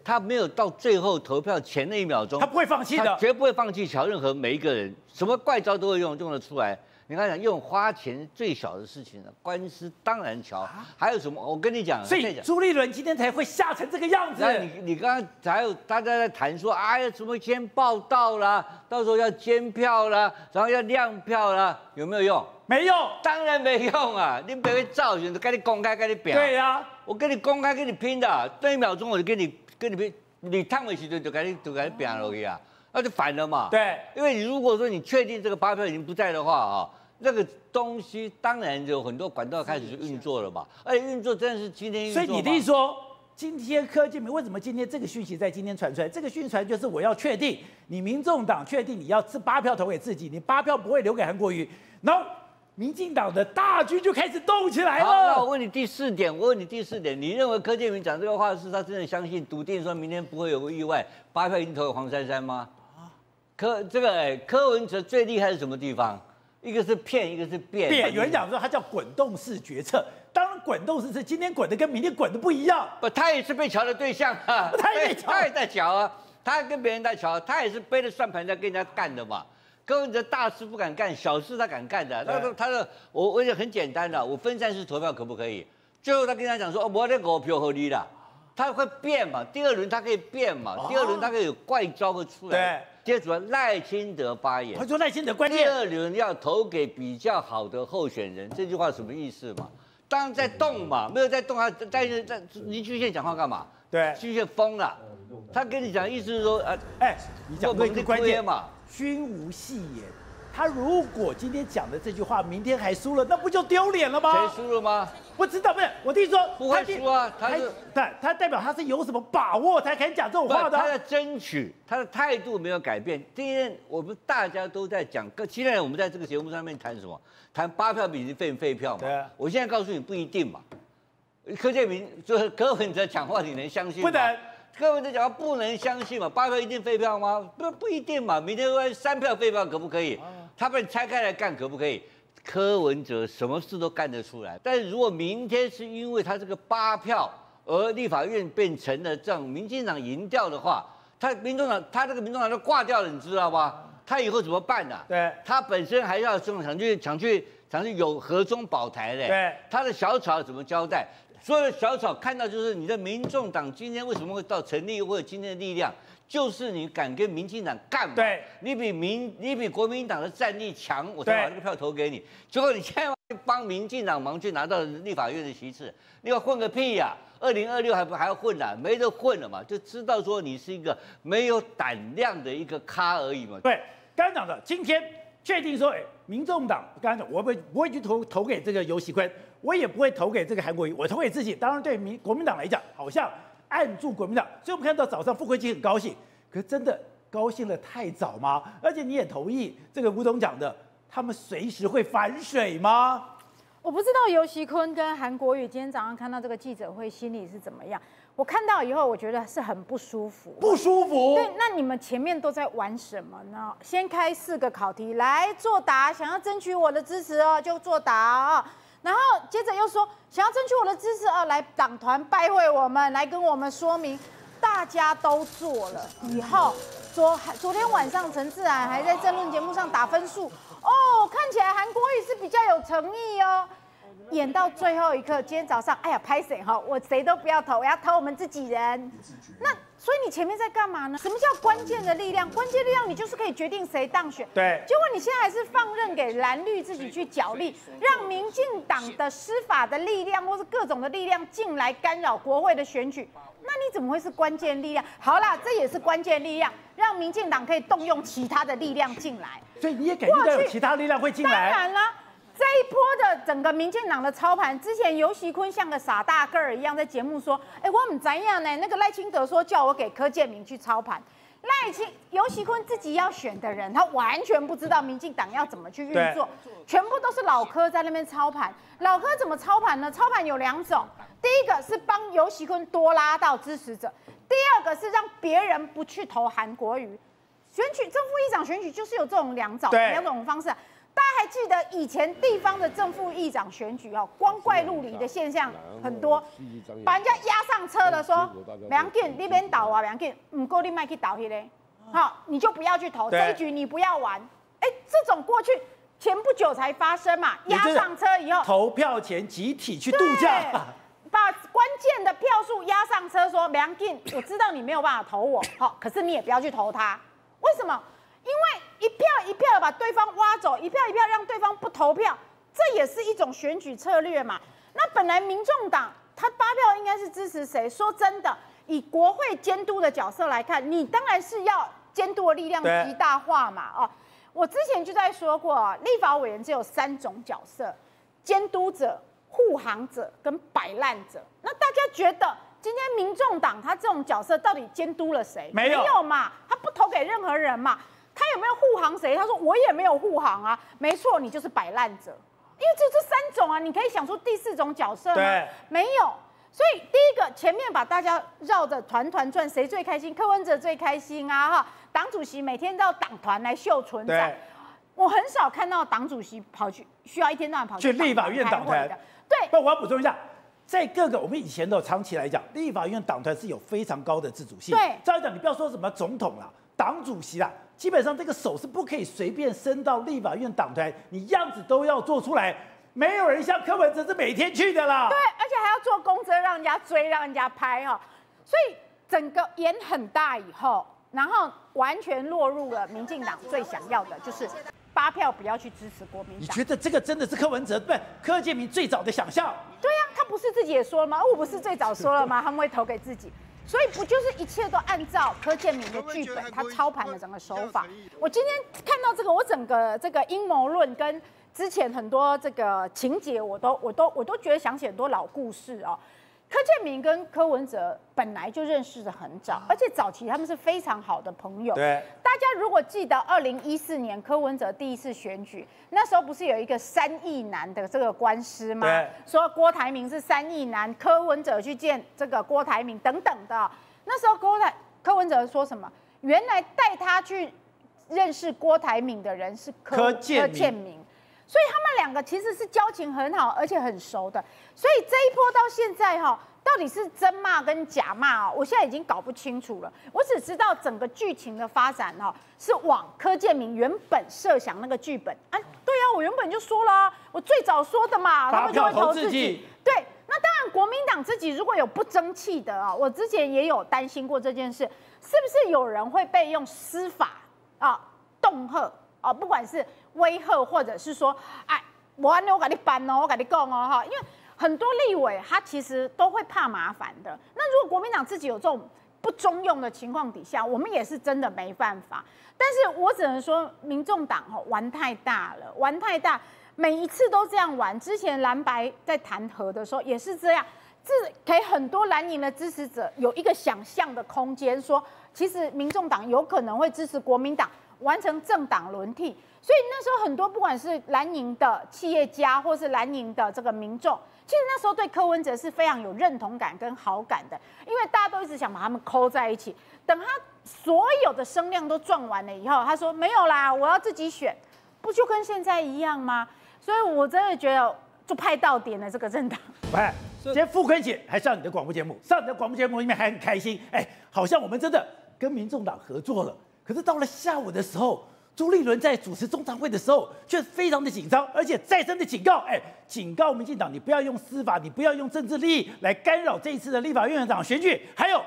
他没有到最后投票前那一秒钟，他不会放弃的。绝不会放弃瞧任何每一个人，什么怪招都会用，用得出来。你看讲用花钱最小的事情了，官司当然瞧。还有什么？我跟你讲，所以朱立伦今天才会吓成这个样子。那你你刚刚还有大家在谈说，哎呀，什么先报道啦，到时候要监票啦，然后要亮票啦，有没有用？没用。当然没用啊！你别会造型，跟你公开，跟你表。对呀、我跟你公开跟你拼的，这一秒钟我就跟你跟你拼，你烫的时候就赶紧就赶紧拼落去啊，那就反了嘛。对，因为你如果说你确定这个发票已经不在的话啊，那个东西当然有很多管道开始就运作了嘛，而且运作真的是今天运作。所以你的意思说，今天柯建明为什么今天这个讯息在今天传出来？这个讯息传就是我要确定你民众党确定你要这八票投给自己，你八票不会留给韩国瑜，然后民进党的大军就开始动起来了，那我了。问你第四点，我问你第四点，你认为柯建明讲这个话是他真的相信，笃定说明天不会有个意外，八票已经投给黄珊珊吗？柯这个哎，柯文哲最厉害是什么地方？一个是骗，一个是变。变有人讲说他叫滚动式决策，当然滚动式是今天滚的跟明天滚的不一样。不，他也是被瞧的对象啊，他也被瞧他也在瞧啊，他跟别人在瞧，他也是背着算盘在跟人家干的嘛。柯文哲大事不敢干，小事他敢干的。他说他的我我也很简单的，我分散式投票可不可以？最后他跟他讲说，哦，我的狗票合理啦，他会变嘛，第二轮他可以变嘛，第二轮他可以有怪招会出来。第二主要赖清德发言，他说赖清德关键第，二轮要投给比较好的候选人，这句话什么意思嘛？当然在动嘛，没有在动，他在在在林俊宪讲话干嘛？对，俊宪疯了，他跟你讲意思是说，呃，哎，你讲对关键嘛，君无戏言。他如果今天讲的这句话，明天还输了，那不就丢脸了吗？谁输了吗？不知道，不是我弟说不会输啊，他是对，他代表他是有什么把握才敢讲这种话的？他在争取，他的态度没有改变。今天我们大家都在讲，现在我们在这个节目上面谈什么？谈八票比废废票嘛？对。啊我现在告诉你不一定嘛。柯建明就是柯文哲讲话，你能相信吗？不能。柯文哲讲话不能相信嘛？八票一定废票吗？不不一定嘛。明天说三票废票可不可以？他把你拆开来干可不可以？柯文哲什么事都干得出来，但是如果明天是因为他这个八票而立法院变成了这样，民进党赢掉的话，他民众党他这个民众党就挂掉了，你知道吗？他以后怎么办呢、啊？对，他本身还要想想去想去想去有和中保台嘞，对，他的小草怎么交代？所有的小草看到就是你的民众党今天为什么会到成立或者今天的力量？就是你敢跟民进党干嘛？对，你比民你比国民党的战力强，我才把这个票投给你。结果你现在帮民进党忙去拿到立法院的席次，你要混个屁呀、啊！二零二六还不还要混啊？没得混了嘛，就知道说你是一个没有胆量的一个咖而已嘛。对，刚刚讲的，今天确定说，哎，民众党刚刚讲，我不不会去投投给这个游锡坤，我也不会投给这个韩国瑜，我投给自己。当然，对民国民党来讲，好像。按住国民党，所以我们看到早上傅昆萁很高兴，可是真的高兴的太早吗？而且你也同意这个吴董讲的，他们随时会反水吗？我不知道尤熙坤跟韩国瑜今天早上看到这个记者会，心里是怎么样？我看到以后，我觉得是很不舒服。不舒服。对，那你们前面都在玩什么呢？先开四个考题来作答，想要争取我的支持哦，就作答啊。然后接着又说想要争取我的支持哦，来党团拜会我们，来跟我们说明。大家都做了以后，昨昨天晚上陈自然还在争论节目上打分数哦，看起来韩国瑜是比较有诚意哦。演到最后一刻，今天早上，哎呀，拍谁哈？我谁都不要投，我要投我们自己人。那所以你前面在干嘛呢？什么叫关键的力量？关键力量你就是可以决定谁当选。对。结果你现在还是放任给蓝绿自己去角力，让民进党的司法的力量或是各种的力量进来干扰国会的选举。那你怎么会是关键力量？好啦，这也是关键力量，让民进党可以动用其他的力量进来。所以你也感觉到有其他力量会进来。当然了。这一波的整个民进党的操盘，之前尤熙坤像个傻大个儿一样在节目说：“哎，我们怎样呢？”那个赖清德说叫我给柯建明去操盘，赖清尤熙坤自己要选的人，他完全不知道民进党要怎么去运作，全部都是老柯在那边操盘。老柯怎么操盘呢？操盘有两种，第一个是帮尤熙坤多拉到支持者，第二个是让别人不去投韩国瑜。选举正副议长选举就是有这种两种两种方式。大家还记得以前地方的正副议长选举哦，光怪陆离的现象很多，把人家压上车了，说梁健那边倒啊，梁健唔够你麦去倒去嘞，好，你就不要去投这一局，你不要玩。哎，这种过去前不久才发生嘛，压上车以后，投票前集体去度假，把关键的票数压上车，说梁健，我知道你没有办法投我，好，可是你也不要去投他，为什么？因为一票一票的把对方挖走，一票一票让对方不投票，这也是一种选举策略嘛。那本来民众党他八票应该是支持谁？说真的，以国会监督的角色来看，你当然是要监督的力量极大化嘛。哦，我之前就在说过，立法委员只有三种角色：监督者、护航者跟摆烂者。那大家觉得？今天民众党他这种角色到底监督了谁？没有嘛，他不投给任何人嘛。他有没有护航谁？他说我也没有护航啊。没错，你就是摆烂者，因为就这三种啊，你可以想出第四种角色吗？没有。所以第一个前面把大家绕着团团转，谁最开心？柯文哲最开心啊！哈，党主席每天到党团来秀存在。我很少看到党主席跑去需要一天到晚跑去立法院党团的。对。不，我要补充一下。在各个我们以前的长期来讲，立法院党团是有非常高的自主性。对，这样讲，你不要说什么总统啦，党主席啦，基本上这个手是不可以随便伸到立法院党团，你样子都要做出来。没有人像柯文哲是每天去的啦。对，而且还要做公车让人家追，让人家拍哈。所以整个演很大以后，然后完全落入了民进党最想要的就是。八票不要去支持国民党，你觉得这个真的是柯文哲不柯建明最早的想象？对呀，他不是自己也说了吗？我不是最早说了吗？他们会投给自己，所以不就是一切都按照柯建明的剧本，他操盘的整个手法。我今天看到这个，我整个这个阴谋论跟之前很多这个情节，我都我都我都觉得想起很多老故事哦。柯建明跟柯文哲本来就认识的很早，而且早期他们是非常好的朋友。对，大家如果记得二零一四年柯文哲第一次选举，那时候不是有一个三亿男的这个官司吗？对，说郭台铭是三亿男，柯文哲去见这个郭台铭等等的。那时候郭台柯文哲说什么？原来带他去认识郭台铭的人是柯建明。所以他们两个其实是交情很好，而且很熟的。所以这一波到现在哈，到底是真骂跟假骂啊？我现在已经搞不清楚了。我只知道整个剧情的发展哈，是往柯建明原本设想那个剧本。啊，对啊，我原本就说了，我最早说的嘛，他们就会投自己。对，那当然国民党自己如果有不争气的啊，我之前也有担心过这件事，是不是有人会被用司法啊恫吓？啊，不管是威吓，或者是说，哎，我安我跟你搬哦，我跟你讲哦，哈，因为很多立委他其实都会怕麻烦的。那如果国民党自己有这种不中用的情况底下，我们也是真的没办法。但是我只能说，民众党哈玩太大了，玩太大，每一次都这样玩。之前蓝白在谈和的时候也是这样，这给很多蓝营的支持者有一个想象的空间，说其实民众党有可能会支持国民党。完成政党轮替。所以那时候很多不管是蓝营的企业家，或是蓝营的这个民众，其实那时候对柯文哲是非常有认同感跟好感的，因为大家都一直想把他们抠在一起。等他所有的声量都撞完了以后，他说没有啦，我要自己选，不就跟现在一样吗？所以我真的觉得就派到点了这个政党。喂，今天傅坤姐还上你的广播节目，上你的广播节目里面还很开心，哎，好像我们真的跟民众党合作了。可是到了下午的时候，朱立伦在主持中常会的时候，却非常的紧张，而且再三的警告，哎，警告民进党，你不要用司法，你不要用政治利益来干扰这一次的立法院长选举。还有，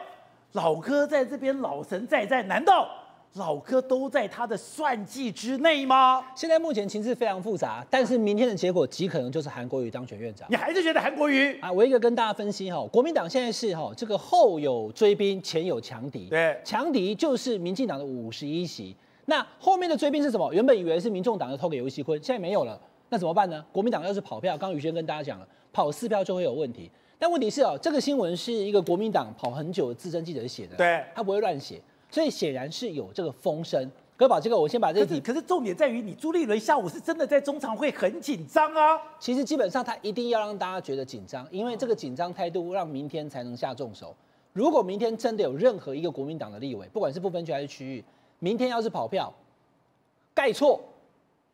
老柯在这边老神在在，难道老柯都在他的算计之内吗？现在目前情势非常复杂，但是明天的结果极可能就是韩国瑜当选院长。你还是觉得韩国瑜啊？我一个跟大家分析哈，国民党现在是哈这个后有追兵，前有强敌。对，强敌就是民进党的五十一席。那后面的追兵是什么？原本以为是民众党要投给游锡坤，现在没有了，那怎么办呢？国民党要是跑票，刚刚宇轩跟大家讲了，跑四票就会有问题。但问题是哦，这个新闻是一个国民党跑很久的资深记者写的，对，他不会乱写，所以显然是有这个风声。哥宝，这个我先把这题，可是重点在于你朱立伦下午是真的在中常会很紧张啊。其实基本上他一定要让大家觉得紧张，因为这个紧张态度让明天才能下重手。如果明天真的有任何一个国民党的立委，不管是不分区还是区域，明天要是跑票。盖错，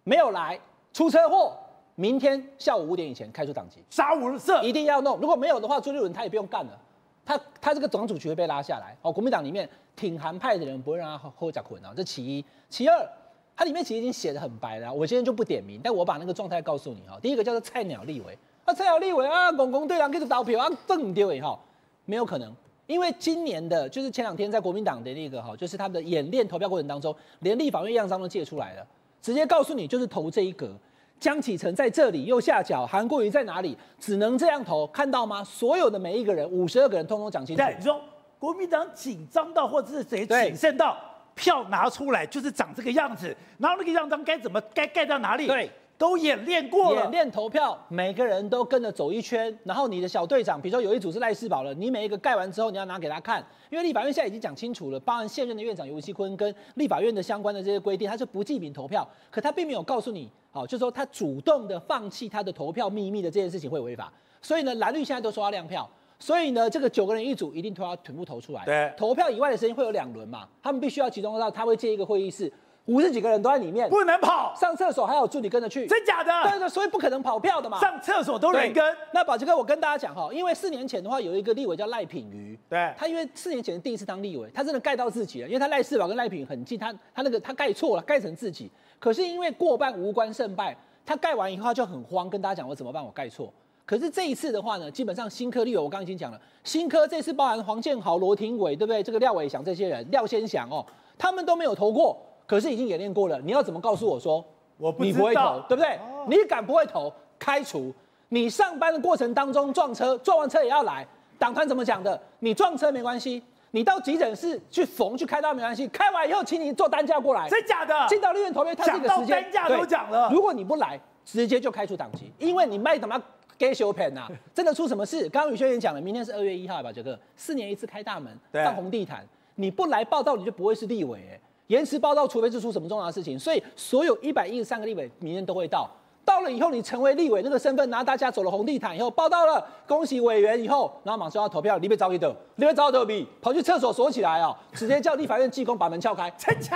没有来出车祸，明天下午五点以前开除党籍，杀无赦，一定要弄。如果没有的话，朱立伦他也不用干了，他他这个党主席会被拉下来。哦，国民党里面挺韩派的人不会让他喝假混啊，这其一。其二，它里面其实已经写的很白了，我今天就不点名，但我把那个状态告诉你哈。第一个叫做菜鸟立委，啊菜鸟立委啊，公公对人给他投票啊，正丢以后没有可能。因为今年的，就是前两天在国民党的那个哈，就是他们的演练投票过程当中，连立法院样章都借出来了，直接告诉你就是投这一格，江启臣在这里右下角，韩国瑜在哪里，只能这样投，看到吗？所有的每一个人，五十二个人通通讲清楚。对，你说国民党紧张到或者是谁谨慎到票拿出来就是长这个样子，然后那个样章该怎么该盖到哪里？对。都演练过了，演练投票，每个人都跟着走一圈，然后你的小队长，比如说有一组是赖世宝了，你每一个盖完之后，你要拿给他看，因为立法院现在已经讲清楚了，包含现任的院长尤锡坤跟立法院的相关的这些规定，他是不记名投票，可他并没有告诉你，好，就是说他主动的放弃他的投票秘密的这件事情会违法，所以呢，蓝绿现在都说要亮票，所以呢，这个九个人一组一定都要全部投出来，对，投票以外的时间会有两轮嘛，他们必须要集中到，他会借一个会议室。五十几个人都在里面，不能跑。上厕所还有助理跟着去，真假的？对对，所以不可能跑票的嘛。上厕所都人跟。那宝杰哥，我跟大家讲哈，因为四年前的话，有一个立委叫赖品瑜，对，他因为四年前第一次当立委，他真的盖到自己了，因为他赖世宝跟赖品很近，他他那个他盖错了，盖成自己。可是因为过半无关胜败，他盖完以后就很慌，跟大家讲我怎么办？我盖错。可是这一次的话呢，基本上新科立委我刚刚已经讲了，新科这次包含黄建豪、罗廷伟，对不对？这个廖伟祥这些人，廖先祥哦，他们都没有投过。可是已经演练过了，你要怎么告诉我说我不你不会投，对不对？你敢不会投，开除。你上班的过程当中撞车，撞完车也要来。党团怎么讲的？你撞车没关系，你到急诊室去缝去开刀没关系。开完以后，请你坐担架过来。真假的？进到立院投票，他这个时间担架都讲了。如果你不来，直接就开除党籍，因为你卖什么给修片呐？真的出什么事？刚刚宇轩也讲了，明天是二月一号吧，杰哥四年一次开大门，放红地毯。你不来报道，你就不会是立委哎。延迟报道，除非是出什么重要的事情，所以所有一百一十三个立委明天都会到。到了以后，你成为立委那个身份，拿大家走了红地毯以后，报道了，恭喜委员以后，然后马上要投票，你别找你的，你别找得比，跑去厕所锁起来哦，直接叫立法院技工把门撬开，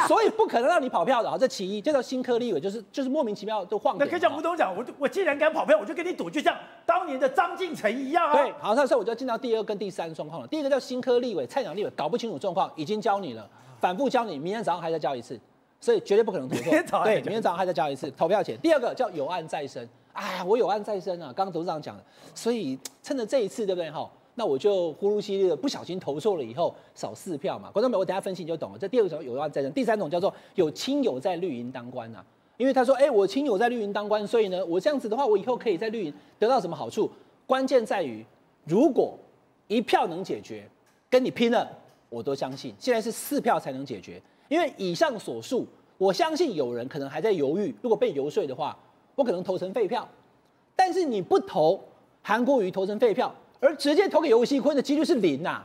所以不可能让你跑票的啊，这其一，这叫新科立委，就是就是莫名其妙都晃。那可以讲吴董讲，我我既然敢跑票，我就跟你赌，就像当年的张敬成一样啊。对，好，那时候我就进到第二跟第三状况了。第一个叫新科立委、菜鸟立委，搞不清楚状况，已经教你了，反复教你，明天早上还再教一次。所以绝对不可能投错。对，明天早上还再教一次投票钱。第二个叫有案在身，哎，我有案在身啊，刚刚董事长讲的。所以趁着这一次，对不对哈？那我就呼噜稀里的不小心投错了以后少四票嘛。观众朋友，我等下分析你就懂了。这第二种有案在身，第三种叫做有亲友在绿营当官呐。因为他说，哎，我亲友在绿营当官，所以呢，我这样子的话，我以后可以在绿营得到什么好处？关键在于，如果一票能解决，跟你拼了，我都相信。现在是四票才能解决。因为以上所述，我相信有人可能还在犹豫。如果被游说的话，我可能投成废票。但是你不投韩国瑜投成废票，而直接投给游锡坤的几率是零呐。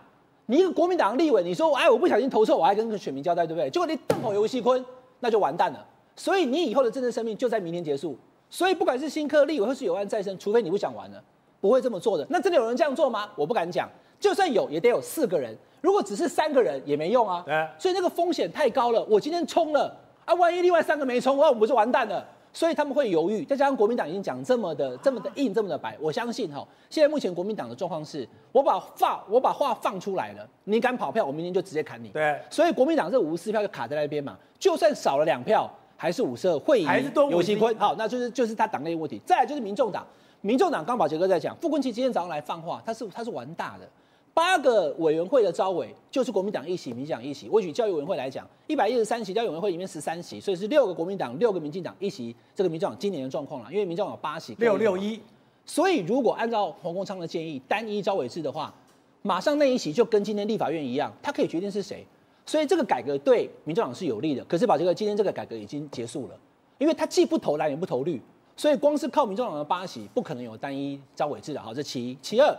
你一个国民党立委，你说哎我不小心投错，我还跟选民交代，对不对？结果你瞪好游锡坤，那就完蛋了。所以你以后的政治生命就在明天结束。所以不管是新科立委或是有案再生，除非你不想玩了，不会这么做的。那真的有人这样做吗？我不敢讲。就算有，也得有四个人。如果只是三个人，也没用啊。对。所以那个风险太高了。我今天冲了啊，万一另外三个没冲，那我们就完蛋了？所以他们会犹豫。再加上国民党已经讲这么的、这么的硬、这么的白，我相信哈，现在目前国民党的状况是，我把话我把话放出来了，你敢跑票，我明天就直接砍你。对。所以国民党这五十四票就卡在那边嘛，就算少了两票。还是五十二会赢，尤熙坤好，那就是就是他党内问题。再来就是民众党，民众党刚宝杰哥在讲，傅昆萁今天早上来放话，他是他是玩大的，八个委员会的招委就是国民党一席，民进党一席。我举教育委员会来讲，一百一十三席，教育委员会里面十三席，所以是六个国民党，六个民进党一席。这个民进党今年的状况了，因为民进党有八席，六六一。所以如果按照黄国昌的建议，单一招委制的话，马上那一席就跟今天立法院一样，他可以决定是谁。所以这个改革对民进党是有利的。可是宝杰哥，今天这个改革已经结束了。因为他既不投蓝也不投绿，所以光是靠民进党的八席，不可能有单一招委制的。好，这其一。其二，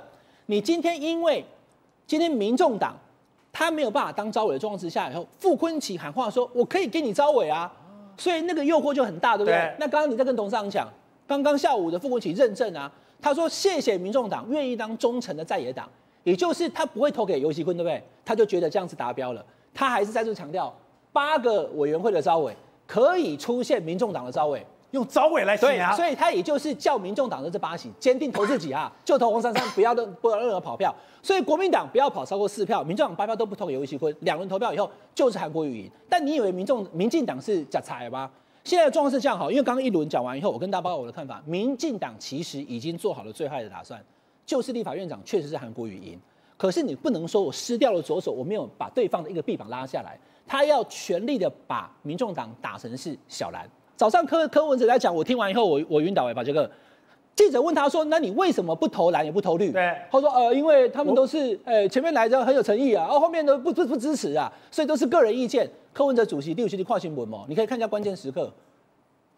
你今天因为今天民众党他没有办法当招委的状况之下，以后傅昆萁喊话说：“我可以给你招委啊。”所以那个诱惑就很大，对不对？那刚刚你在跟董事长讲，刚刚下午的傅昆萁认证啊，他说：“谢谢民众党愿意当忠诚的在野党，也就是他不会投给尤喜坤，对不对？他就觉得这样子达标了。他还是再次强调八个委员会的招委。”可以出现民众党的招委，用招委来对，所以他也就是叫民众党的这八席坚定投自己啊，就投黄珊珊，不要的不要任何跑票。所以国民党不要跑超过四票，民众党八票都不投给尤锡坤，两轮投票以后就是韩国瑜赢。但你以为民众民进党是假财吗？现在的状况是这样好，因为刚刚一轮讲完以后，我跟大家报告我的看法，民进党其实已经做好了最坏的打算，就是立法院长确实是韩国瑜赢。可是你不能说我失掉了左手，我没有把对方的一个臂膀拉下来。他要全力的把民众党打成是小蓝。早上柯柯文哲在讲，我听完以后，我我晕倒哎，把这个记者问他说：“那你为什么不投蓝也不投绿？”对，他说：“呃，因为他们都是呃前面来的很有诚意啊，哦后面都不不不支持啊，所以都是个人意见。”柯文哲主席六七的跨新闻嘛，你可以看一下关键时刻，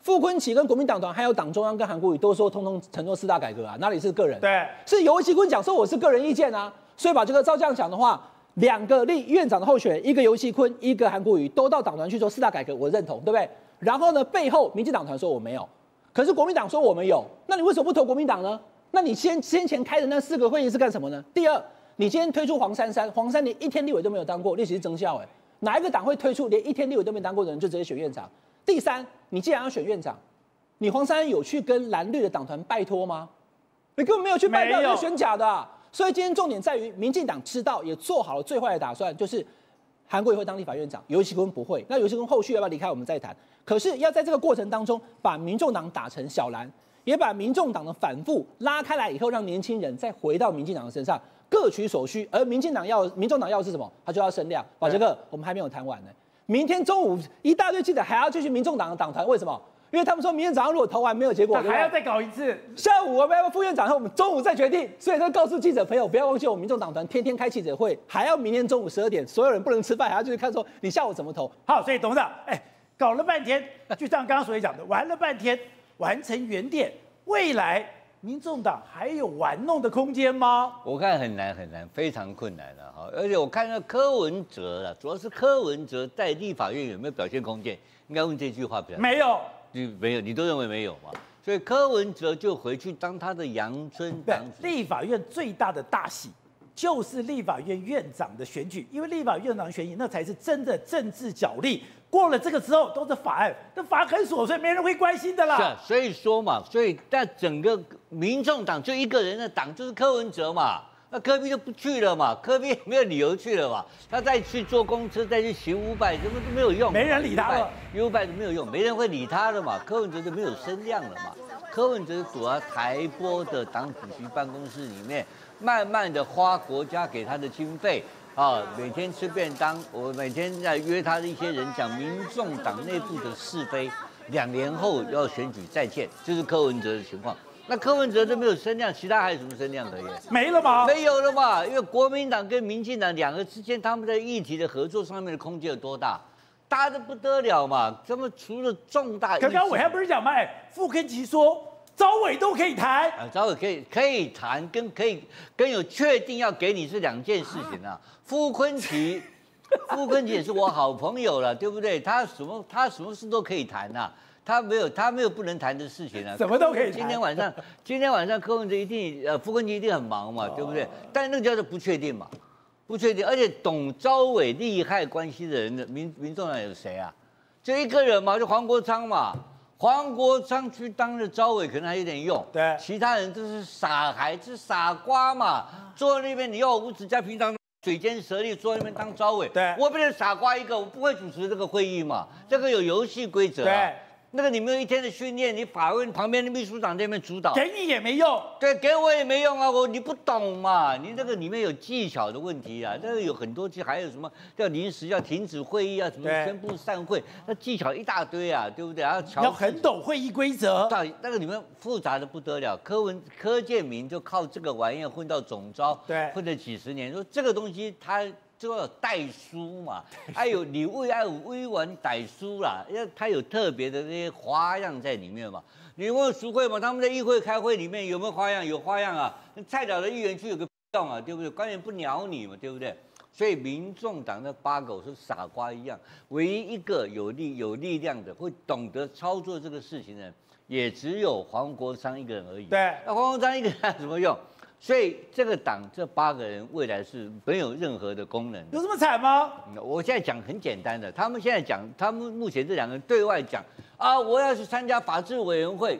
傅昆萁跟国民党团还有党中央跟韩国瑜都说通通承诺四大改革啊，哪里是个人？对，是尤其坤讲说我是个人意见啊，所以把这个照这样讲的话。两个立院长的候选人，一个游锡坤，一个韩国瑜，都到党团去做四大改革，我认同，对不对？然后呢，背后民进党团说我没有，可是国民党说我们有，那你为什么不投国民党呢？那你先先前开的那四个会议是干什么呢？第二，你今天推出黄珊珊，黄珊连一天立委都没有当过，历史是增效哎，哪一个党会推出连一天立委都没当过的人就直接选院长？第三，你既然要选院长，你黄珊有去跟蓝绿的党团拜托吗？你根本没有去拜托，选假的。所以今天重点在于，民进党知道也做好了最坏的打算，就是韩国也会当立法院长，尤其坤不会。那尤其坤后续要不要离开，我们再谈。可是要在这个过程当中，把民众党打成小蓝，也把民众党的反复拉开来以后，让年轻人再回到民进党的身上，各取所需。而民进党要，民众党要的是什么？他就要声量。宝杰哥，我们还没有谈完呢。明天中午一大堆记者还要继续民众党的党团，为什么？因为他们说明天早上如果投完没有结果，还要再搞一次。下午我们要副院长，然后我们中午再决定。所以说告诉记者朋友，不要忘记我们民众党团天天开记者会，还要明天中午十二点，所有人不能吃饭，还要去看说你下午怎么投。好，所以董事长，哎，搞了半天，就像刚刚所讲的，玩了半天，完成原点，未来民众党还有玩弄的空间吗？我看很难很难，非常困难了哈。而且我看到柯文哲了，主要是柯文哲在立法院有没有表现空间？应该问这句话比较没有。你没有，你都认为没有嘛？所以柯文哲就回去当他的阳春党。立法院最大的大喜就是立法院院长的选举，因为立法院长选举那才是真的政治角力。过了这个之后都是法案，那法案很琐碎，没人会关心的啦。是，所以说嘛，所以在整个民众党就一个人的党就是柯文哲嘛。那科比就不去了嘛，科比没有理由去了嘛，他再去坐公车，再去行五百，根本都没有用，没人理他了，五百都没有用，没人会理他的嘛，柯文哲就没有声量了嘛，柯文哲躲在台波的党主席办公室里面，慢慢的花国家给他的经费啊，每天吃便当，我每天在约他的一些人讲民众党内部的是非，两年后要选举再见，就是柯文哲的情况。那柯文哲都没有声量，其他还有什么声量可言？没了吗？没有了嘛，因为国民党跟民进党两个之间，他们在议题的合作上面的空间有多大？大的不得了嘛！他们除了重大，刚刚我还不是讲嘛？哎，傅根奇说招委都可以谈，啊，招委可以可以谈，跟可以跟有确定要给你是两件事情啊。傅昆奇傅昆萁是我好朋友了，对不对？他什么他什么事都可以谈呐、他没有他没有不能谈的事情啊，什么都可以谈今天晚上今天晚上柯文哲一定呃傅昆萁一定很忙嘛，对不对？但那个叫做不确定嘛，不确定，而且懂招委利害关系的人的民民众党有谁啊？就一个人嘛，就黄国昌嘛。黄国昌去当了招委，可能还有点用。对其他人都是傻孩子、傻瓜嘛，坐在那边，你要我吴子嘉平常嘴尖舌利，坐在那边当招委。对我变成傻瓜一个，我不会主持这个会议嘛。这个有游戏规则、啊。对。那个你没有一天的训练，你法院旁边的秘书长那边主导，给你也没用。对，给我也没用啊，我你不懂嘛，你这个里面有技巧的问题啊，这个有很多技，还有什么叫临时要停止会议啊，什么宣布散会，那技巧一大堆啊，对不对？然后你要很懂会议规则。到那个里面复杂的不得了。柯文柯建明就靠这个玩意儿混到总招，对混了几十年。说这个东西他就要有代书嘛，还有你为还有微玩歹书啦，因为他有特别的那些花样在里面嘛。你问苏会嘛，他们在议会开会里面有没有花样？有花样啊。那菜鸟的议员区有个用啊，对不对？官员不鸟你嘛，对不对？所以民众党的八狗是傻瓜一样，唯一一个有力有力量的，会懂得操作这个事情的人，也只有黄国昌一个人而已。对那黄国昌一个人有什么用？所以这个党这八个人未来是没有任何的功能的。有这么惨吗？嗯我现在讲很简单的，他们现在讲，他们目前这两个人对外讲啊，我要去参加法制委员会，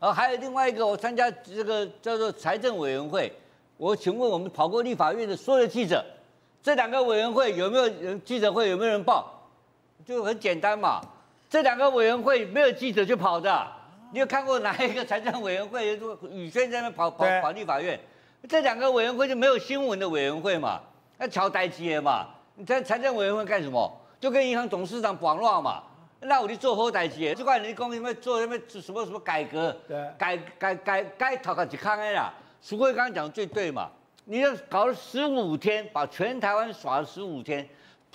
啊，还有另外一个我参加这个叫做财政委员会。我请问我们跑过立法院的所有的记者，这两个委员会有没有人记者会有没有人报？就很简单嘛，这两个委员会没有记者就跑的。你有看过哪一个财政委员会宇轩在那跑跑跑立法院？这两个委员会就没有新闻的委员会嘛？那乔代基嘛？你在财政委员会干什么？就跟银行董事长绑乱嘛？那我就做好代志，这块你讲什么做什么什么什么改革？对改改改改头个几康的啦。苏慧刚刚讲的最对嘛？你要搞了十五天，把全台湾耍了十五天，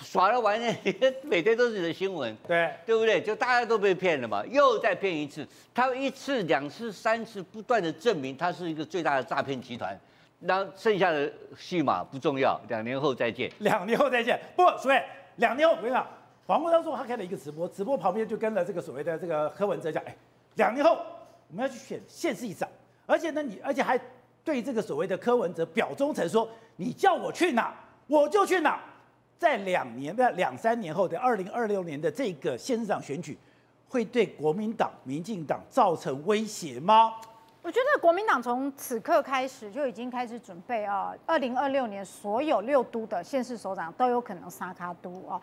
耍了完呢，每天都是你的新闻。对，对不对？就大家都被骗了嘛，又再骗一次，他一次、两次、三次，不断的证明他是一个最大的诈骗集团。那剩下的戏码不重要，两年后再见。两年后再见。不，所以两年后我跟你讲，黄国昌说他开了一个直播，直播旁边就跟了这个所谓的这个柯文哲讲，哎，两年后我们要去选县市长，而且呢，你而且还对这个所谓的柯文哲表忠诚说，你叫我去哪我就去哪。在两年的两三年后的二零二六年的这个县市长选举，会对国民党、民进党造成威胁吗？我觉得国民党从此刻开始就已经开始准备啊，二零二六年所有六都的县市首长都有可能撒卡都啊。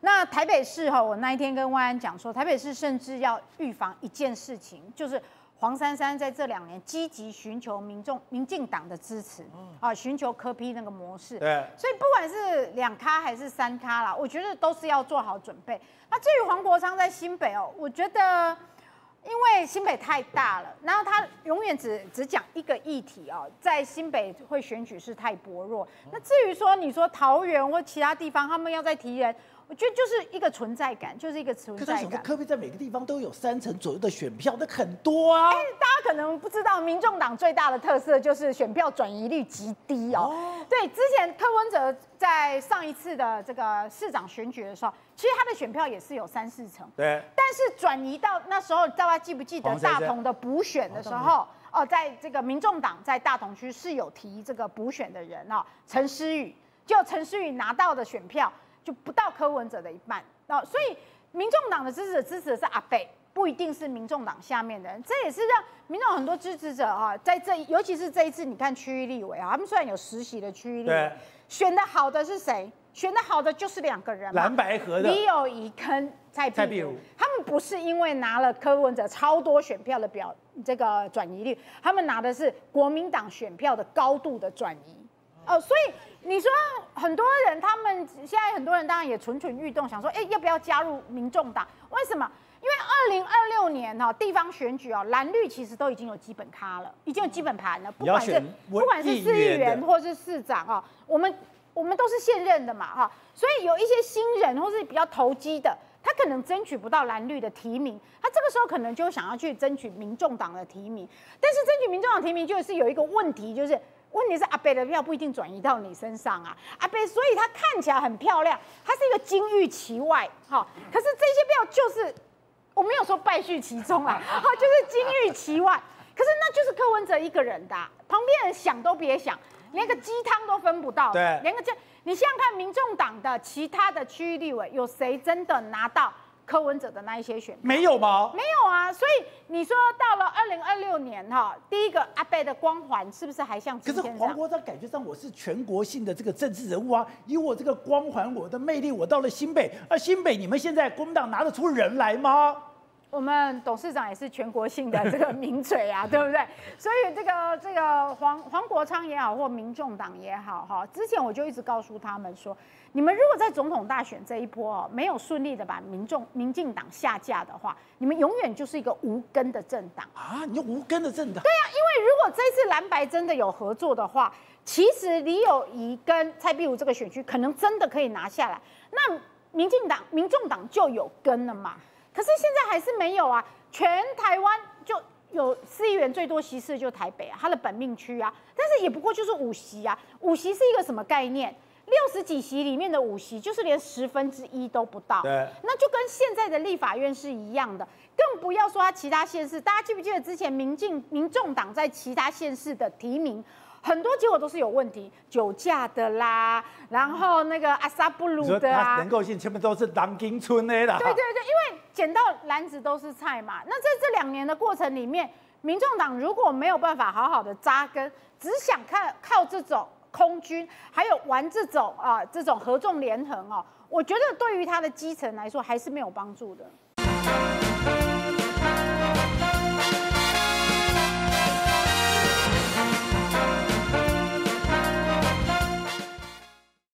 那台北市哈，我那一天跟万安讲说，台北市甚至要预防一件事情，就是黄珊珊在这两年积极寻求民众、民进党的支持啊，寻求科批那个模式。对所以不管是两咖还是三咖啦，我觉得都是要做好准备。那至于黄国昌在新北哦，我觉得。因为新北太大了，然后他永远只只讲一个议题哦，在新北会选举是太薄弱。那至于说你说桃园或其他地方，他们要在提人，我觉得就是一个存在感，就是一个存可是想说在感。柯比在每个地方都有三成左右的选票，那很多啊。大家可能不知道，民众党最大的特色就是选票转移率极低哦。对，之前柯文哲在上一次的这个市长选举的时候，其实他的选票也是有三四成。对，但是转移到那时候，大家记不记得大同的补选的时候？哦，在这个民众党在大同区是有提这个补选的人哦，陈思宇，就陈思宇拿到的选票就不到柯文哲的一半。哦，所以民众党的支持者支持的是阿北，不一定是民众党下面的人，这也是让民众很多支持者啊，在这尤其是这一次，你看区域立委啊，他们虽然有实习的区域立委对，选的好的是谁？选的好的就是两个人，蓝白河的。李友仪跟蔡蔡壁如，他们不是因为拿了柯文哲超多选票的表这个转移率，他们拿的是国民党选票的高度的转移。哦，所以你说很多人，他们现在很多人当然也蠢蠢欲动，想说，哎，要不要加入民众党？为什么？因为二零二六年哈、地方选举哦，蓝绿其实都已经有基本咖了，已经有基本盘了，不管是不管是市议员或是市长哦、我们我们都是现任的嘛哈、所以有一些新人或是比较投机的，他可能争取不到蓝绿的提名，他这个时候可能就想要去争取民众党的提名，但是争取民众党提名就是有一个问题，就是问题是阿北的票不一定转移到你身上啊，阿北，所以他看起来很漂亮，他是一个金玉其外，哈，可是这些票就是我没有说败絮其中啊，哈，就是金玉其外，可是那就是柯文哲一个人的，旁边人想都别想，连个鸡汤都分不到，对，连个这，你想想看，民众党的其他的区域立委有谁真的拿到？柯文哲的那一些选没有吗？没有啊，所以你说到了二零二六年哈，第一个阿贝的光环是不是还像？可是黄国昌感觉上我是全国性的这个政治人物啊，以我这个光环，我的魅力，我到了新北，而新北你们现在国民党拿得出人来吗？我们董事长也是全国性的这个名嘴啊，对不对？所以这个这个黄黄国昌也好，或民众党也好，哈，之前我就一直告诉他们说，你们如果在总统大选这一波哦，没有顺利的把民众民进党下架的话，你们永远就是一个无根的政党啊！你无根的政党？对啊，因为如果这次蓝白真的有合作的话，其实李友仪跟蔡壁如这个选区可能真的可以拿下来，那民进党、民众党就有根了嘛。可是现在还是没有啊！全台湾就有市议员最多席次就台北啊，他的本命区啊，但是也不过就是五席啊。五席是一个什么概念？六十几席里面的五席就是连十分之一都不到。对，那就跟现在的立法院是一样的，更不要说他其他县市。大家记不记得之前民进、民众党在其他县市的提名？很多结果都是有问题，酒驾的啦，然后那个阿萨布鲁的啊，能够性全部都是南京村的啦。对对对，因为捡到篮子都是菜嘛。那在这两年的过程里面，民众党如果没有办法好好的扎根，只想看靠这种空军，还有玩这种啊这种合纵连横哦，我觉得对于他的基层来说还是没有帮助的。